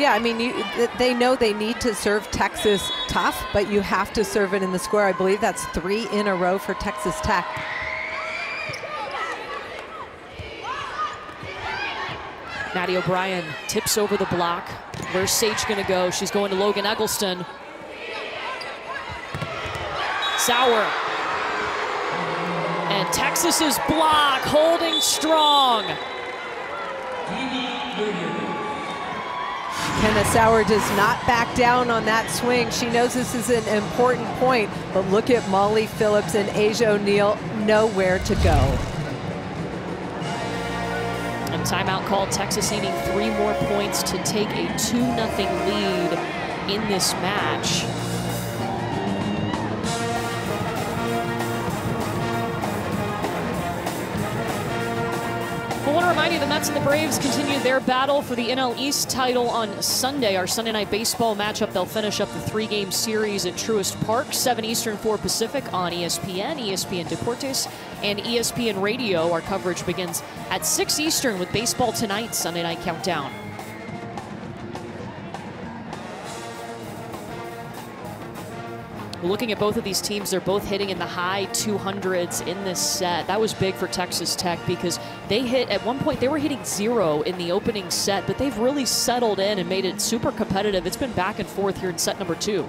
Yeah, I mean, you, they know they need to serve Texas tough, but you have to serve it in the square. I believe that's three in a row for Texas Tech. Maddie O'Brien tips over the block. Where's Saige gonna go? She's going to Logan Eggleston. Sauer. And Texas's block holding strong. Kenna Sauer does not back down on that swing. She knows this is an important point, but look at Molly Phillips and Asjia O'Neal nowhere to go. And timeout called. Texas needing three more points to take a 2-0 lead in this match. And the Braves continue their battle for the NL East title on Sunday. Our Sunday night baseball matchup, they'll finish up the three-game series at Truist Park, 7 Eastern, 4 Pacific on ESPN, ESPN Deportes, and ESPN Radio. Our coverage begins at 6 Eastern with Baseball Tonight Sunday Night Countdown. Looking at both of these teams, they're both hitting in the high 200s in this set. That was big for Texas Tech because they hit, at one point, they were hitting zero in the opening set, but they've really settled in and made it super competitive. It's been back and forth here in set number two.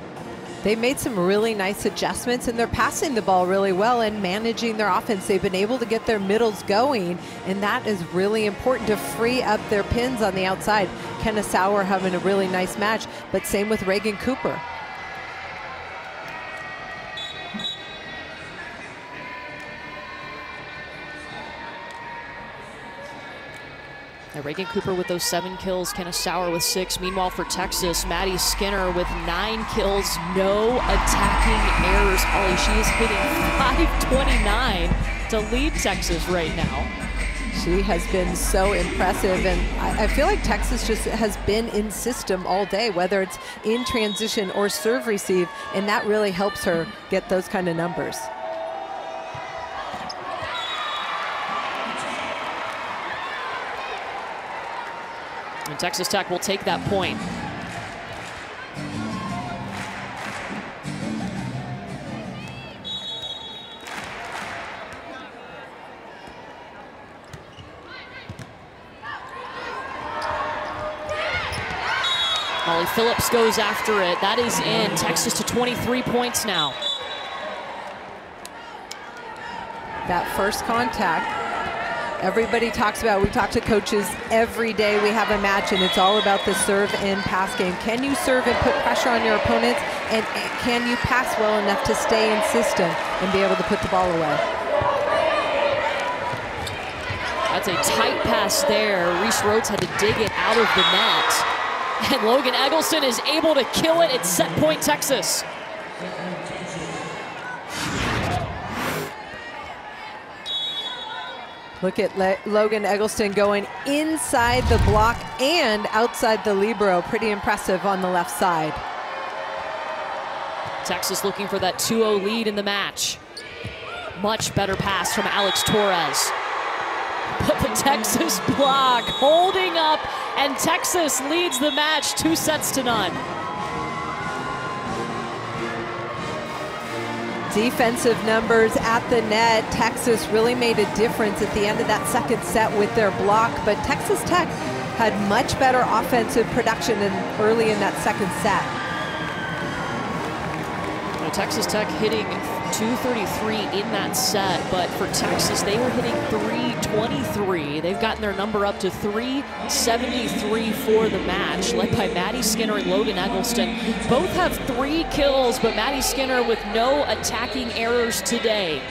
They made some really nice adjustments and they're passing the ball really well and managing their offense. They've been able to get their middles going, and that is really important to free up their pins on the outside. Kenna Sauer having a really nice match, but same with Reagan Cooper. Reagan Cooper with those seven kills, Kenna Sauer with six. Meanwhile, for Texas, Maddie Skinner with nine kills, no attacking errors. Holly, she is hitting 529 to lead Texas right now. She has been so impressive, and I, I, feel like Texas just has been in system all day, whether it's in transition or serve receive, and that really helps her get those kind of numbers. And Texas Tech will take that point. Molly Phillips goes after it. That is in. Texas to 23 points now. That first contact Everybody talks about, we talk to coaches every day we have a match and it's all about the serve and pass game. Can you serve and put pressure on your opponents and can you pass well enough to stay in system and be able to put the ball away? That's a tight pass there. Reese Rhodes had to dig it out of the net. And Logan Eggleston is able to kill it. at set point Texas. Look at Le Logan Eggleston going inside the block and outside the Libero. Pretty impressive on the left side. Texas looking for that 2-0 lead in the match. Much better pass from Alex Torres. But the Texas block holding up, and Texas leads the match two sets to none. Defensive numbers at the net. Texas really made a difference at the end of that second set with their block, but Texas Tech had much better offensive production in, early in that second set. Texas Tech hitting 233 in that set, but for Texas, they were hitting 323. They've gotten their number up to 373 for the match, led by Maddie Skinner and Logan Eggleston. Both have three kills, but Maddie Skinner with no attacking errors today.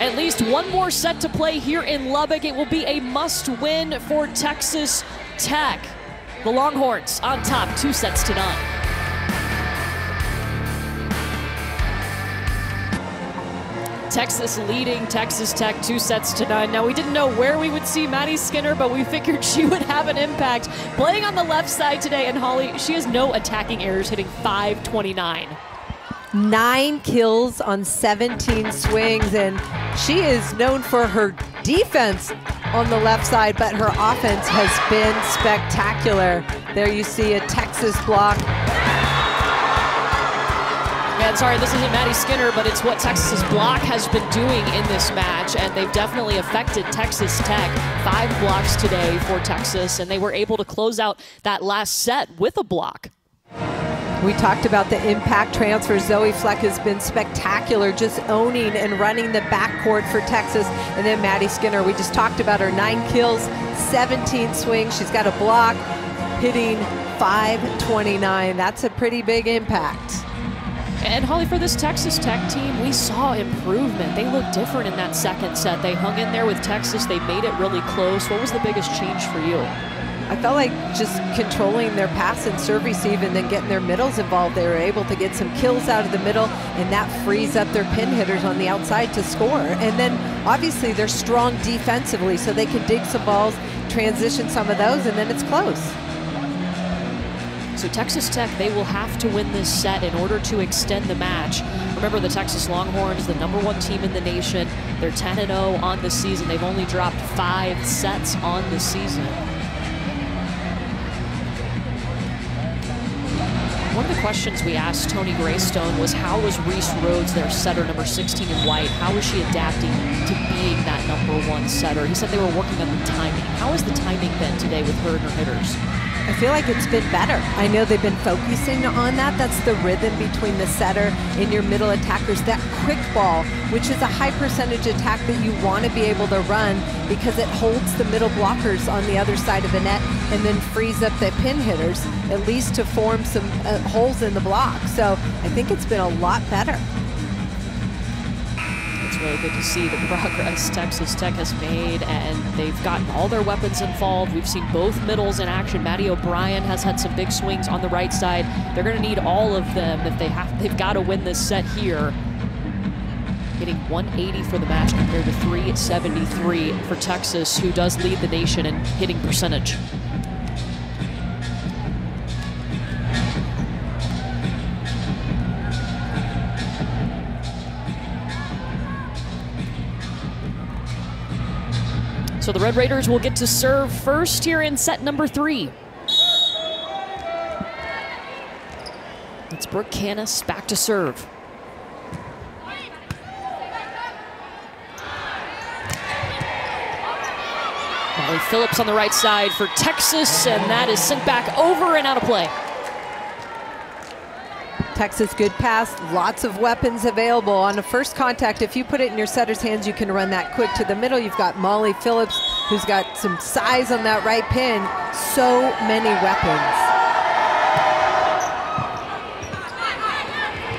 At least one more set to play here in Lubbock. It will be a must win for Texas Tech. The Longhorns on top, two sets to none. Texas leading Texas Tech two sets to none. Now, we didn't know where we would see Maddie Skinner, but we figured she would have an impact. Playing on the left side today, and Holly, she has no attacking errors, hitting 529. Nine kills on 17 swings, and she is known for her defense on the left side, but her offense has been spectacular. There you see a Texas block and sorry, this isn't Maddie Skinner, but it's what Texas's block has been doing in this match, and they've definitely affected Texas Tech. Five blocks today for Texas, and they were able to close out that last set with a block. We talked about the impact transfer. Zoe Fleck has been spectacular, just owning and running the backcourt for Texas. And then Maddie Skinner, we just talked about her nine kills, 17 swings. She's got a block, hitting 529. That's a pretty big impact. And Holly, for this Texas Tech team, we saw improvement. They looked different in that second set. They hung in there with Texas. They made it really close. What was the biggest change for you? I felt like just controlling their pass and serve receive and then getting their middles involved. They were able to get some kills out of the middle, and that frees up their pin hitters on the outside to score. And then obviously they're strong defensively, so they can dig some balls, transition some of those, and then it's close. So Texas Tech, they will have to win this set in order to extend the match. Remember, the Texas Longhorns, the number one team in the nation. They're 10-0 on the season. They've only dropped five sets on the season. One of the questions we asked Tony Graystone was how was Reese Rhodes, their setter, number 16 in white, how was she adapting to being that number one setter? He said they were working on the timing. How has the timing been today with her and her hitters? I feel like it's been better. I know they've been focusing on that. That's the rhythm between the setter and your middle attackers. That quick ball, which is a high percentage attack that you want to be able to run because it holds the middle blockers on the other side of the net and then frees up the pin hitters, at least to form some uh, holes in the block. So I think it's been a lot better really good to see the progress Texas Tech has made, and they've gotten all their weapons involved. We've seen both middles in action. Maddie O'Brien has had some big swings on the right side. They're going to need all of them if they have. They've got to win this set here. Hitting 180 for the match compared to 373 for Texas, who does lead the nation in hitting percentage. So the Red Raiders will get to serve first here in set number three. It's Brooke Kanas back to serve. Molly Phillips on the right side for Texas, and that is sent back over and out of play. Texas good pass, lots of weapons available. On the first contact, if you put it in your setter's hands, you can run that quick to the middle. You've got Molly Phillips, who's got some size on that right pin. So many weapons.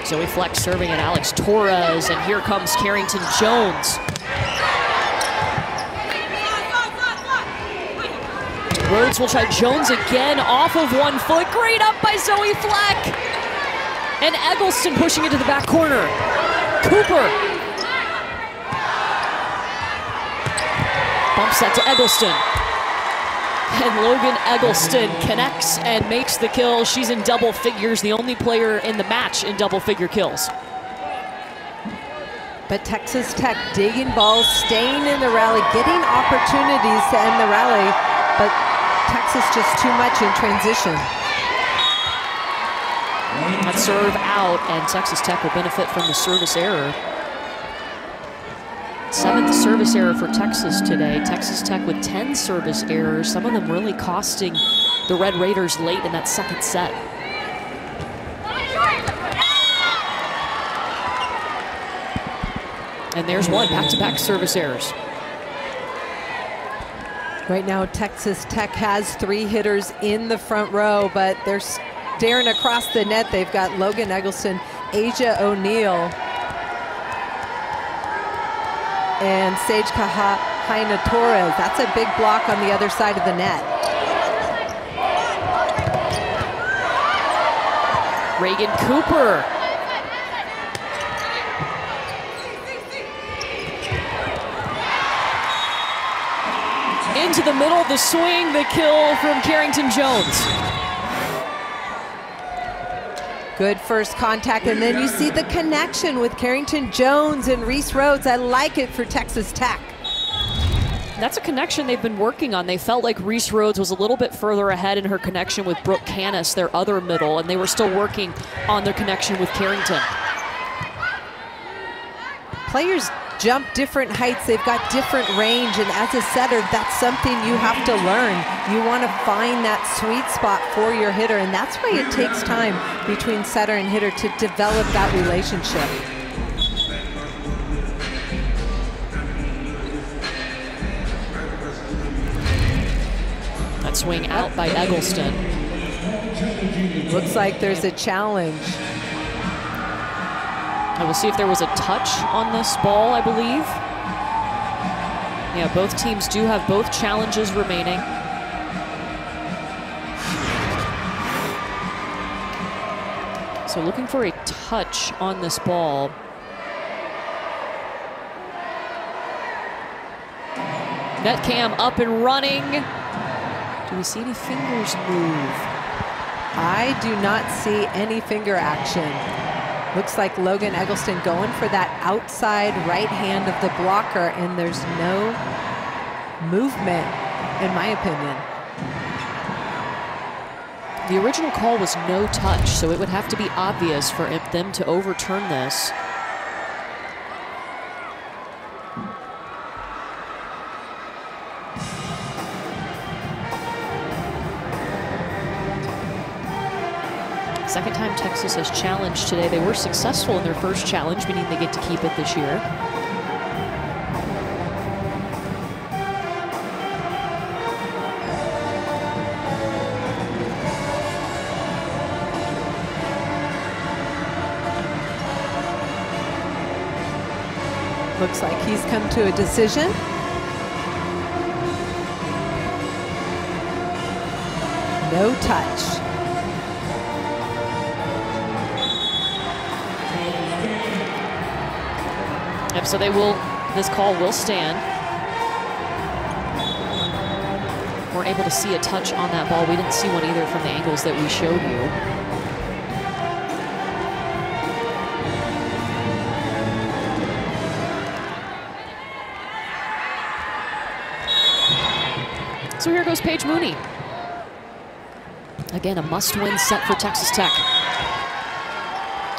Zoe Fleck serving at Alex Torres, and here comes Carrington Jones. Rhodes will try Jones again off of one foot. Great up by Zoe Fleck. And Eggleston pushing into the back corner. Cooper. Bumps that to Eggleston. And Logan Eggleston connects and makes the kill. She's in double figures, the only player in the match in double figure kills. But Texas Tech digging balls, staying in the rally, getting opportunities to end the rally, but Texas just too much in transition. Serve out, and Texas Tech will benefit from the service error. Seventh service error for Texas today. Texas Tech with 10 service errors, some of them really costing the Red Raiders late in that second set. And there's one, back-to-back -back service errors. Right now, Texas Tech has three hitters in the front row, but there's staring across the net. They've got Logan Eggleston, Asjia O'Neal, and Saige Ka'aha'aina-Torres. That's a big block on the other side of the net. Reagan Cooper. Into the middle, of the swing, the kill from Carrington Jones. Good first contact, and then you see the connection with Carrington Jones and Reese Rhodes. I like it for Texas Tech. That's a connection they've been working on. They felt like Reese Rhodes was a little bit further ahead in her connection with Brooke Kanas, their other middle, and they were still working on their connection with Carrington. Players jump different heights. They've got different range. And as a setter, that's something you have to learn. You want to find that sweet spot for your hitter. And that's why it takes time between setter and hitter to develop that relationship. That swing out by Eggleston. Looks like there's a challenge. I will see if there was a touch on this ball, I believe. Yeah, both teams do have both challenges remaining. So looking for a touch on this ball. Net cam up and running. Do we see any fingers move? I do not see any finger action. Looks like Logan Eggleston going for that outside right hand of the blocker, and there's no movement, in my opinion. The original call was no touch, so it would have to be obvious for them to overturn this. Has challenged today. They were successful in their first challenge, meaning they get to keep it this year. Looks like he's come to a decision. No touch. So they will, this call will stand. We're able to see a touch on that ball. We didn't see one either from the angles that we showed you. So here goes Paige Mooney. Again, a must-win set for Texas Tech.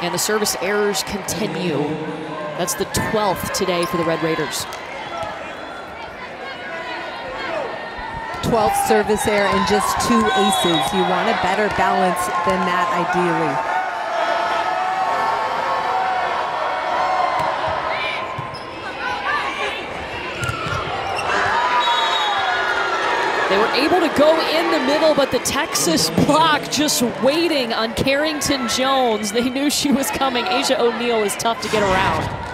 And the service errors continue. That's the 12th today for the Red Raiders. 12th service error and just two aces. You want a better balance than that ideally. They were able to go in the middle, but the Texas block just waiting on Carrington Jones. They knew she was coming. Asjia O'Neal is tough to get around.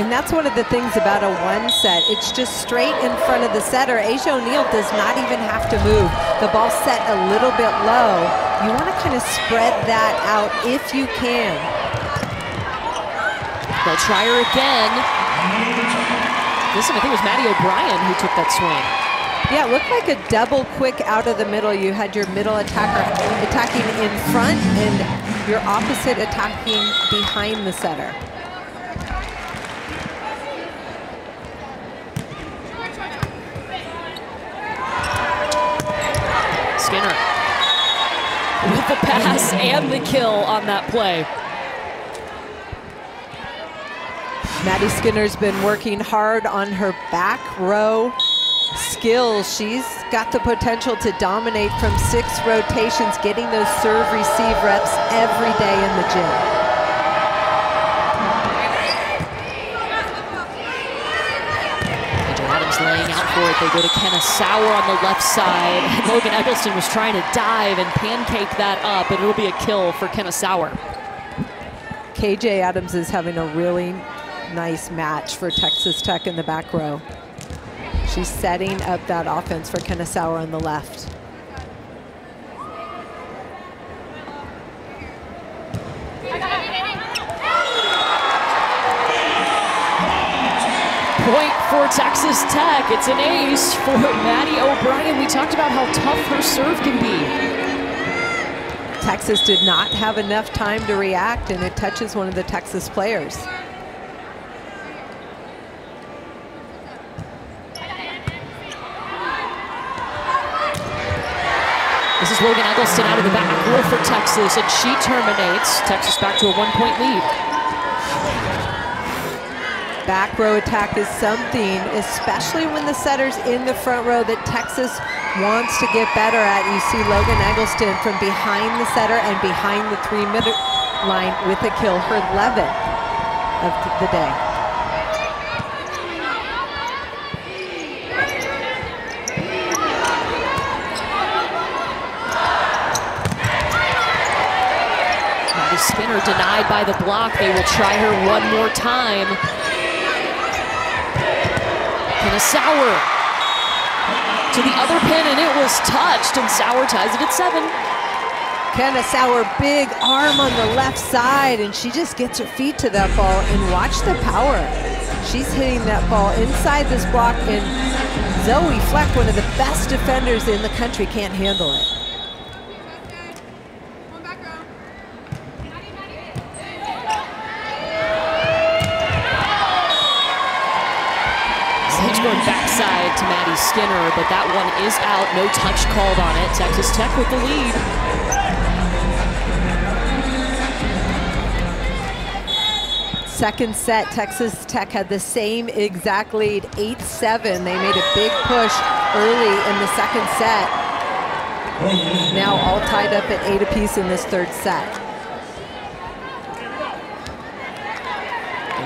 And that's one of the things about a one set. It's just straight in front of the setter. Asjia O'Neal does not even have to move. The ball set a little bit low. You want to kind of spread that out if you can. They'll try her again. This time I think it was Maddie O'Brien who took that swing. Yeah, it looked like a double quick out of the middle. You had your middle attacker attacking in front and your opposite attacking behind the setter. Skinner with the pass and the kill on that play. Maddie Skinner's been working hard on her back row skills. She's got the potential to dominate from six rotations, getting those serve receive reps every day in the gym. Adams laying out for it. They go to Kenna Sauer on the left side. And Logan Eggleston was trying to dive and pancake that up, and it'll be a kill for Kenna Sauer. KJ Adams is having a really nice match for Texas Tech in the back row. She's setting up that offense for Kenna Sauer on the left. Point for Texas Tech. It's an ace for Maddie O'Brien. We talked about how tough her serve can be. Texas did not have enough time to react, and it touches one of the Texas players. This is Logan Eggleston out of the back row for Texas, and she terminates. Texas back to a one-point lead. Back row attack is something, especially when the setter's in the front row that Texas wants to get better at. You see Logan Eggleston from behind the setter and behind the three-meter line with a kill, her 11th of the day. Skinner denied by the block. They will try her one more time. Sauer to the other pin, and it was touched, and Sauer ties it at seven. Kenna Sauer, big arm on the left side, and she just gets her feet to that ball, and watch the power. She's hitting that ball inside this block, and Zoe Fleck, one of the best defenders in the country, can't handle it. backside to Maddie Skinner, but that one is out. No touch called on it. Texas Tech with the lead. Second set, Texas Tech had the same exact lead, 8-7. They made a big push early in the second set. Now all tied up at eight apiece in this third set.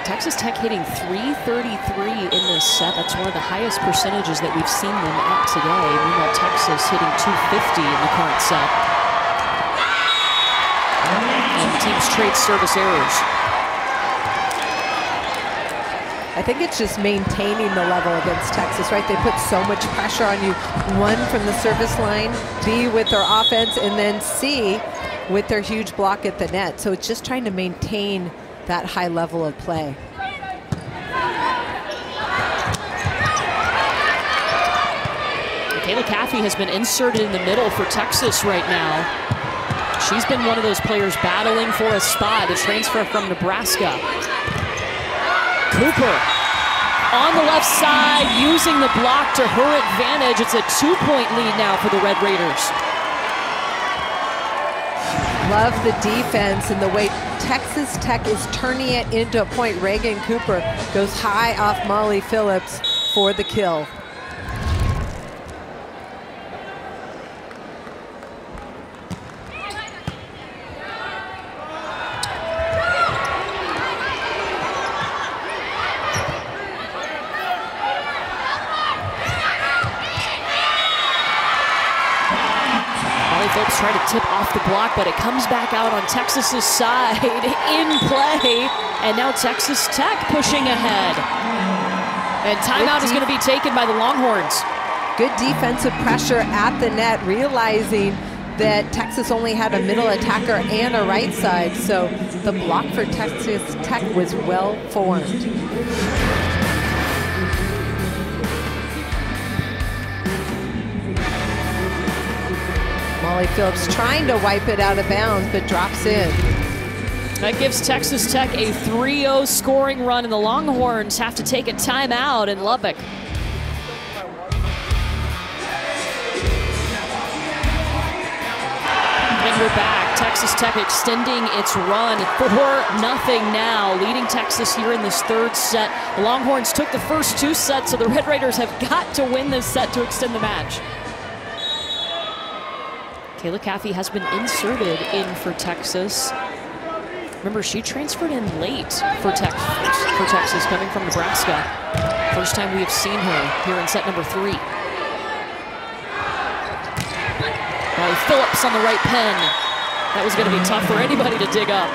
Texas Tech hitting 333 in this set. That's one of the highest percentages that we've seen them at today. Meanwhile, Texas hitting 250 in the current set. And teams trade service errors. I think it's just maintaining the level against Texas, right? They put so much pressure on you. One, from the service line, B, with their offense, and then C, with their huge block at the net. So it's just trying to maintain that high level of play. Kayla Caffey has been inserted in the middle for Texas right now. She's been one of those players battling for a spot, a transfer from Nebraska. Cooper on the left side, using the block to her advantage. It's a two-point lead now for the Red Raiders. Love the defense and the way Texas Tech is turning it into a point. Reagan Cooper goes high off Molly Phillips for the kill. trying to tip off the block, but it comes back out on Texas's side in play. And now Texas Tech pushing ahead. And timeout is going to be taken by the Longhorns. Good defensive pressure at the net, realizing that Texas only had a middle attacker and a right side. So the block for Texas Tech was well formed. Molly Phillips trying to wipe it out of bounds, but drops in. That gives Texas Tech a 3-0 scoring run, and the Longhorns have to take a timeout in Lubbock. And we're back. Texas Tech extending its run 4 nothing now, leading Texas here in this third set. The Longhorns took the first two sets, so the Red Raiders have got to win this set to extend the match. Kayla Caffey has been inserted in for Texas. Remember, she transferred in late for, Tex for Texas, coming from Nebraska. First time we have seen her here in set number three. Now Phillips on the right pin. That was going to be tough for anybody to dig up.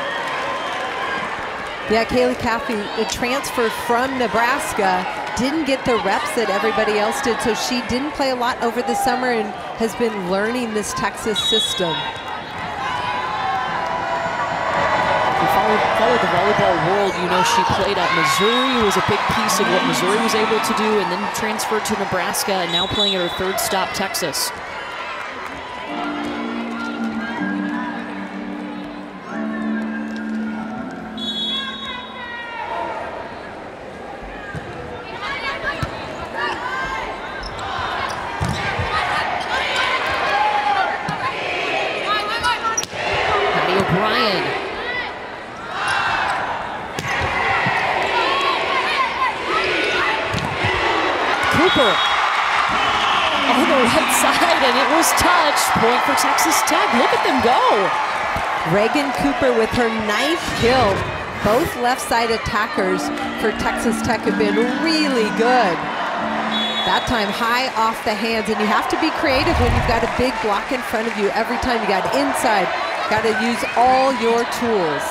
Yeah, Kayla Caffey, a transfer from Nebraska, didn't get the reps that everybody else did, so she didn't play a lot over the summer and has been learning this Texas system. If you follow, the volleyball world, you know she played at Missouri, was a big piece of what Missouri was able to do, and then transferred to Nebraska, and now playing at her third stop, Texas. Reagan Cooper with her ninth kill. Both left side attackers for Texas Tech have been really good. That time high off the hands, and you have to be creative when you've got a big block in front of you. Every time you got inside, got to use all your tools.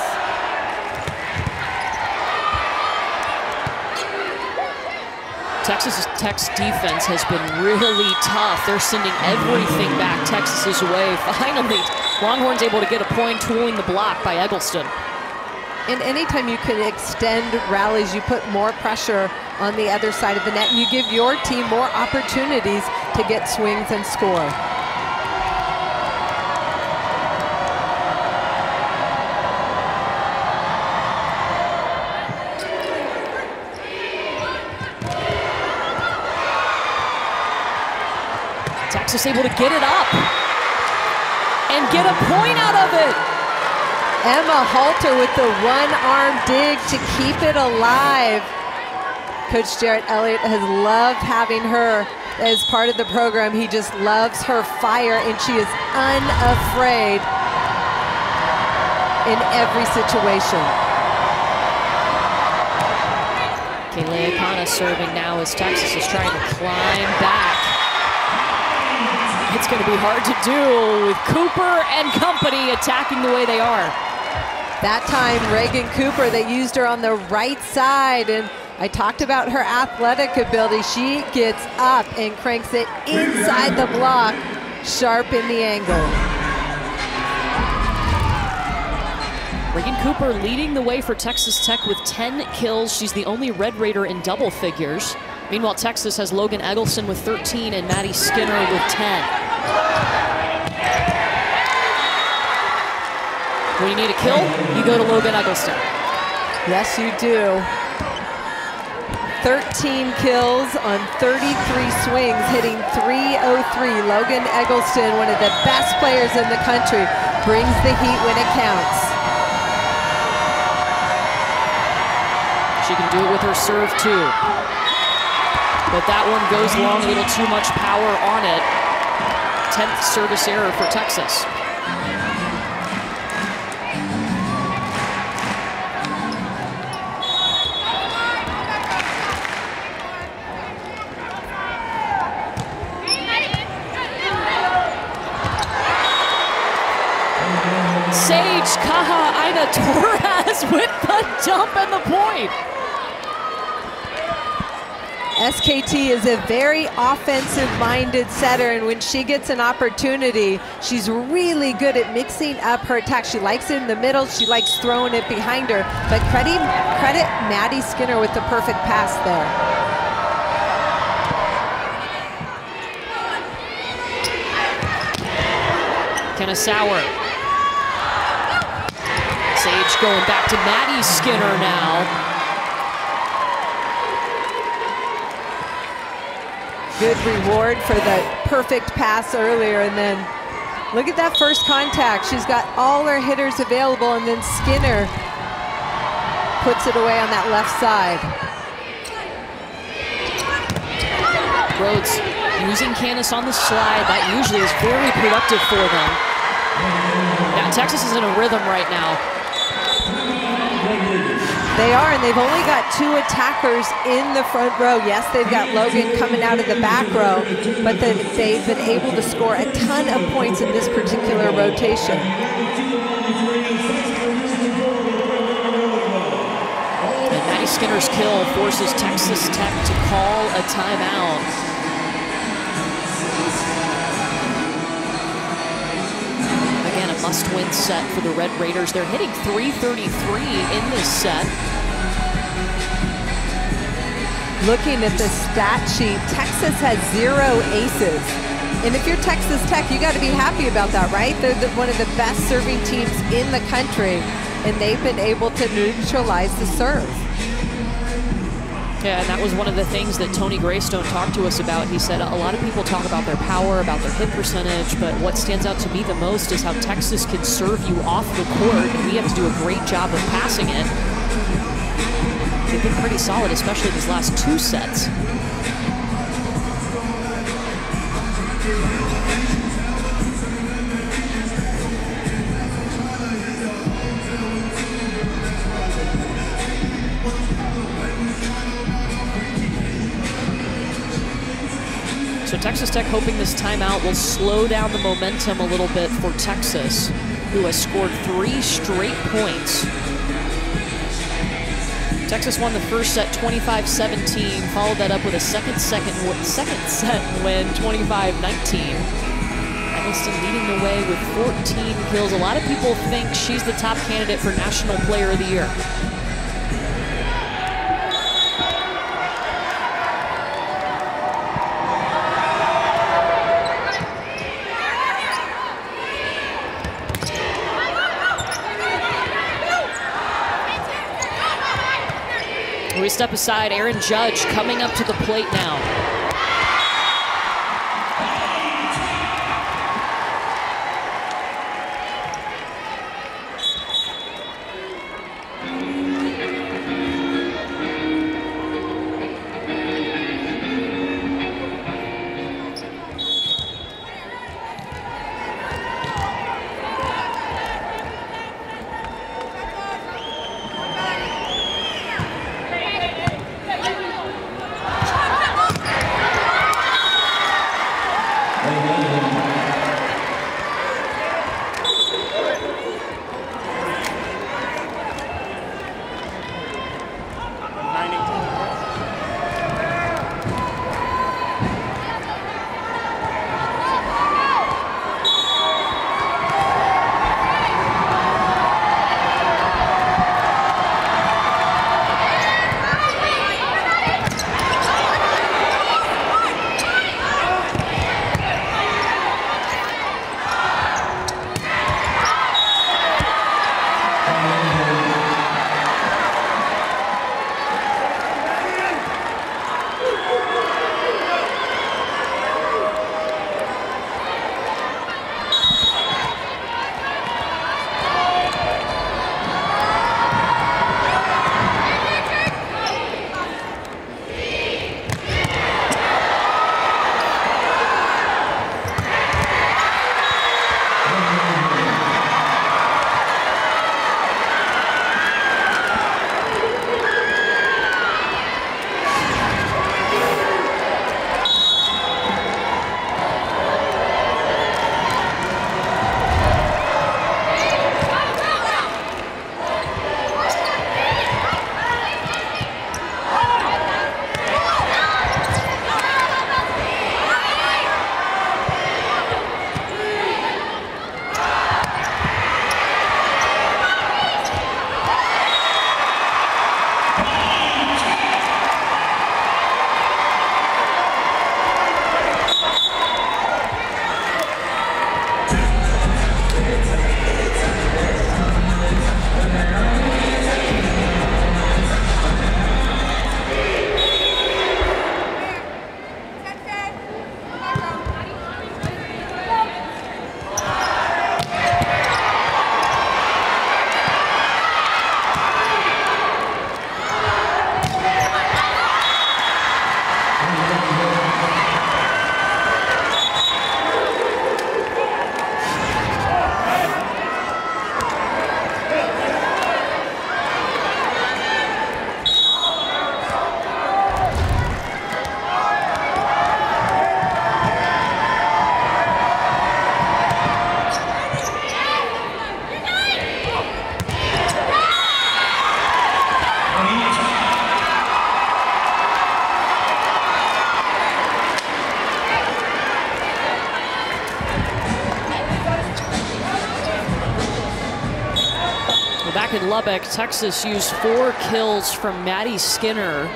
Texas Tech's defense has been really tough. They're sending everything back Texas's way. Finally, Longhorns able to get a point, tooling the block by Eggleston. And anytime you can extend rallies, you put more pressure on the other side of the net, and you give your team more opportunities to get swings and score. Texas able to get it up get a point out of it. Emma Halter with the one-arm dig to keep it alive. Coach Jerritt Elliott has loved having her as part of the program. He just loves her fire, and she is unafraid in every situation. Keonilei Akana serving now as Texas is trying to climb back. Going to be hard to do with Cooper and company attacking the way they are. That time, Reagan Cooper, they used her on the right side, and I talked about her athletic ability. She gets up and cranks it inside the block, sharp in the angle. Reagan Cooper leading the way for Texas Tech with 10 kills. She's the only Red Raider in double figures. Meanwhile, Texas has Logan Eggleston with 13 and Maddie Skinner with 10. When you need a kill, you go to Logan Eggleston. Yes, you do. 13 kills on 33 swings, hitting 303. Logan Eggleston, one of the best players in the country, brings the heat when it counts. She can do it with her serve too. But that one goes long, a little too much power on it. 10th service error for Texas. Sage Kaha Aina Torres with the jump and the point. SKT is a very offensive-minded setter, and when she gets an opportunity, she's really good at mixing up her attack. She likes it in the middle. She likes throwing it behind her. But credit, credit Maddie Skinner with the perfect pass there. Kenna Sauer. Saige going back to Maddie Skinner now. Good reward for the perfect pass earlier. And then look at that first contact. She's got all her hitters available, and then Skinner puts it away on that left side. Rhodes using Kanas on the slide. That usually is very productive for them. Now Texas is in a rhythm right now. They are, and they've only got two attackers in the front row. Yes, they've got Logan coming out of the back row, but they've been able to score a ton of points in this particular rotation. Skinner's kill forces Texas Tech to call a timeout. Must-win set for the Red Raiders. They're hitting 333 in this set. Looking at the stat sheet, Texas has zero aces. And if you're Texas Tech, you got to be happy about that, right? They're the, one of the best serving teams in the country, and they've been able to neutralize the serve. Yeah, and that was one of the things that Tony Graystone talked to us about. He said a lot of people talk about their power, about their hit percentage, but what stands out to me the most is how Texas can serve you off the court, and we have to do a great job of passing it. They've been pretty solid, especially these last two sets. Texas Tech hoping this timeout will slow down the momentum a little bit for Texas, who has scored three straight points. Texas won the first set 25-17, followed that up with a second second second set win 25-19. Eggleston leading the way with 14 kills. A lot of people think she's the top candidate for National Player of the Year. Step aside, Aaron Judge coming up to the plate now. Lubbock, Texas used four kills from Maddie Skinner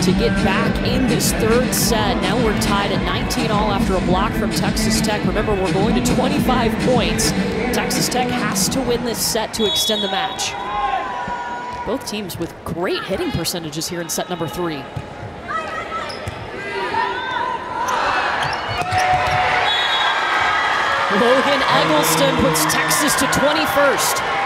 to get back in this third set. Now we're tied at 19 all after a block from Texas Tech. Remember, we're going to 25 points. Texas Tech has to win this set to extend the match. Both teams with great hitting percentages here in set number three. Logan Eggleston puts Texas to 21st.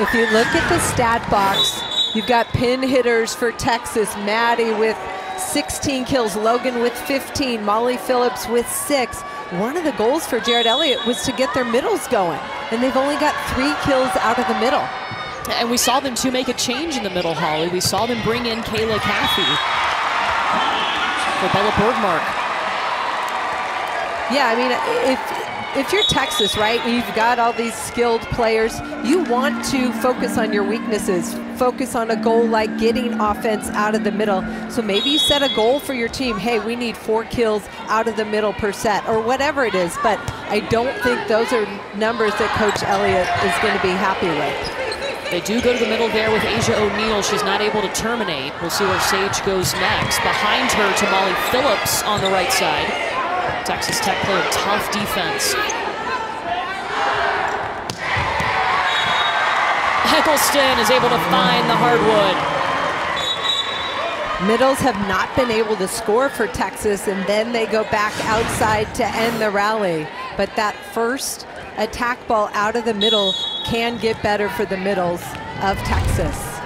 If you look at the stat box, you've got pin hitters for Texas. Maddie with 16 kills, Logan with 15, Molly Phillips with six. One of the goals for Jerritt Elliott was to get their middles going, and they've only got three kills out of the middle. And we saw them to make a change in the middle, Holly. We saw them bring in Kayla Caffey for Bella Bergmark. Yeah, I mean, if if you're Texas, right, you've got all these skilled players, you want to focus on your weaknesses, focus on a goal like getting offense out of the middle. So maybe you set a goal for your team. Hey, we need four kills out of the middle per set, or whatever it is. But I don't think those are numbers that Coach Elliott is going to be happy with. They do go to the middle there with Asjia O'Neal. She's not able to terminate. We'll see where Saige goes next. Behind her, to Molly Phillips on the right side. Texas Tech playing tough defense. Eggleston is able to find the hardwood. Middles have not been able to score for Texas, and then they go back outside to end the rally. But that first attack ball out of the middle can get better for the middles of Texas.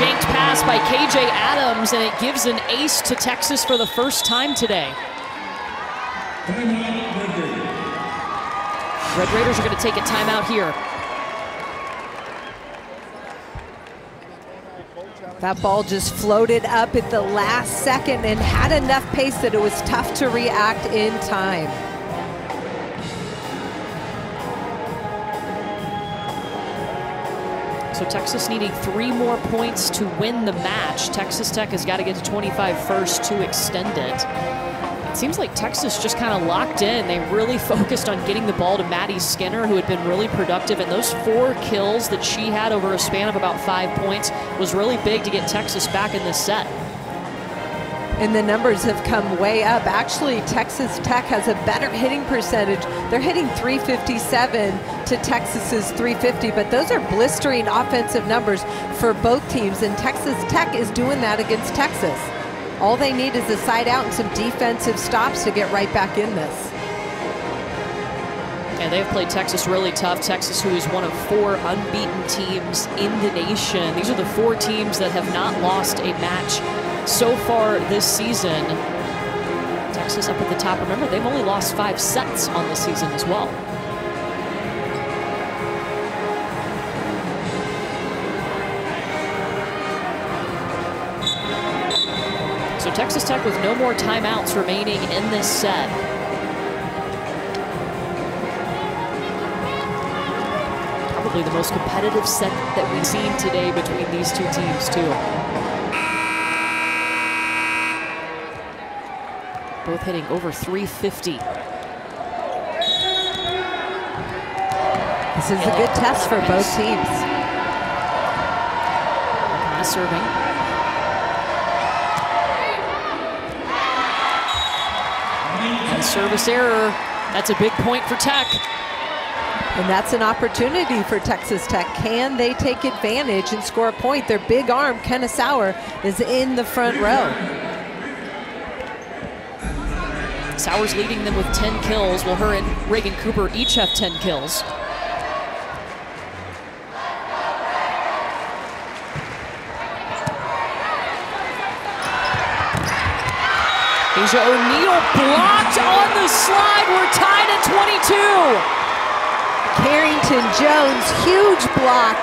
Shanked pass by KJ Adams, and it gives an ace to Texas for the first time today. Red Raiders are going to take a timeout here. That ball just floated up at the last second and had enough pace that it was tough to react in time. So Texas needing three more points to win the match. Texas Tech has got to get to 25 first to extend it. It seems like Texas just kind of locked in. They really focused on getting the ball to Maddie Skinner, who had been really productive. And those four kills that she had over a span of about five points was really big to get Texas back in this set and the numbers have come way up. Actually, Texas Tech has a better hitting percentage. They're hitting 357 to Texas's 350, but those are blistering offensive numbers for both teams, and Texas Tech is doing that against Texas. All they need is a side out and some defensive stops to get right back in this. And they've played Texas really tough. Texas, who is one of four unbeaten teams in the nation. These are the four teams that have not lost a match so far this season. Texas up at the top. Remember, they've only lost five sets on the season as well. So Texas Tech with no more timeouts remaining in this set. Probably the most competitive set that we've seen today between these two teams, too. Both hitting over 350. This is a good test for both teams. Kind of serving. And service error. That's a big point for Tech. And that's an opportunity for Texas Tech. Can they take advantage and score a point? Their big arm, Kenna Sauer, is in the front row. Sauer's leading them with 10 kills, while her and Reagan Cooper each have 10 kills. Asjia O'Neal blocked on the slide. We're tied at 22. Carrington Jones, huge block.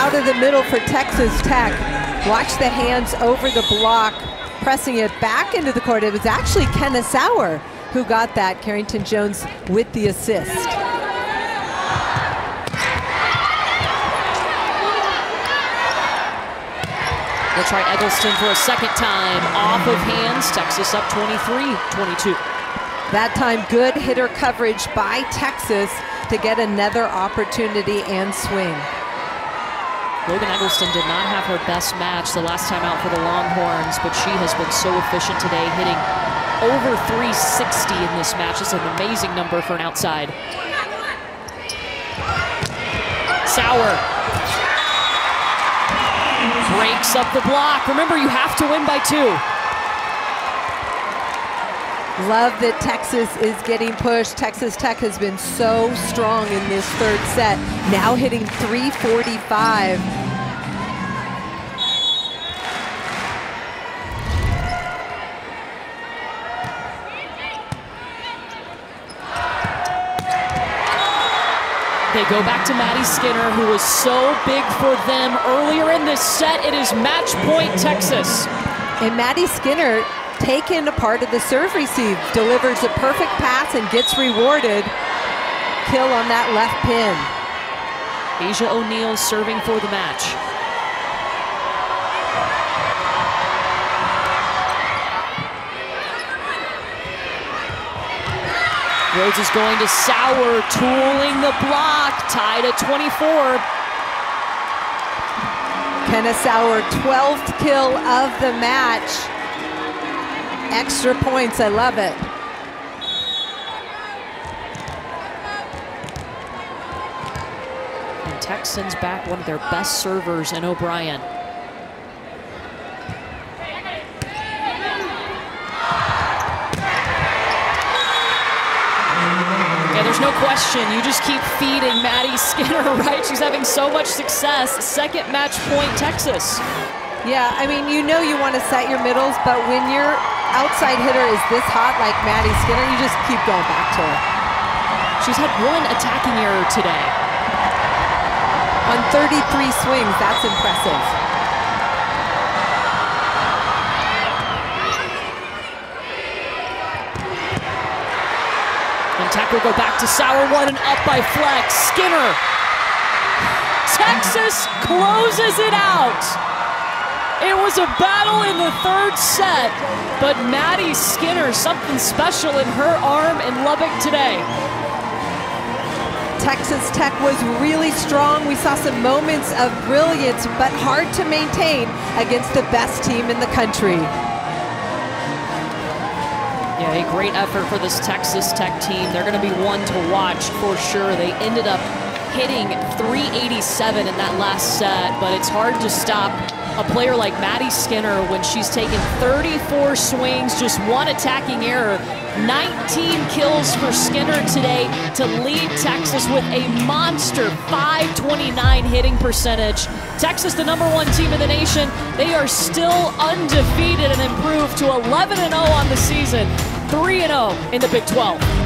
Out of the middle for Texas Tech. Watch the hands over the block pressing it back into the court. It was actually Kenna Sauer who got that. Carrington Jones with the assist. They'll try Eggleston for a second time. Off of hands, Texas up 23-22. That time, good hitter coverage by Texas to get another opportunity and swing. Logan Eggleston did not have her best match the last time out for the Longhorns, but she has been so efficient today, hitting over 360 in this match. It's an amazing number for an outside. Sauer breaks up the block. Remember, you have to win by two. Love that Texas is getting pushed. Texas Tech has been so strong in this third set. Now hitting 345. They go back to Maddie Skinner, who was so big for them earlier in this set. It is match point Texas. And Maddie Skinner, taken a part of the serve receive, delivers a perfect pass and gets rewarded. Kill on that left pin. Asjia O'Neal serving for the match. Rhodes is going to Sauer, tooling the block, tied at 24. Kenna Sauer, 12th kill of the match. Extra points, I love it. And Texans back one of their best servers in O'Brien. Yeah, there's no question. You just keep feeding Maddie Skinner, right? She's having so much success. Second match point, Texas. Yeah, I mean, you know you want to set your middles, but when your outside hitter is this hot like Maddie Skinner, you just keep going back to her. She's had one attacking error today. On 33 swings, that's impressive. And Tech will go back to Sauer one and up by Flex. Skinner. Texas closes it out. It was a battle in the third set, but Maddie Skinner, something special in her arm in Lubbock today. Texas Tech was really strong. We saw some moments of brilliance, but hard to maintain against the best team in the country. Yeah, a great effort for this Texas Tech team. They're going to be one to watch for sure. They ended up hitting 387 in that last set, but it's hard to stop a player like Maddie Skinner when she's taken 34 swings, just one attacking error. 19 kills for Skinner today to lead Texas with a monster 529 hitting percentage. Texas, the number one team in the nation, they are still undefeated and improved to 11 0 on the season, 3 0 in the Big 12.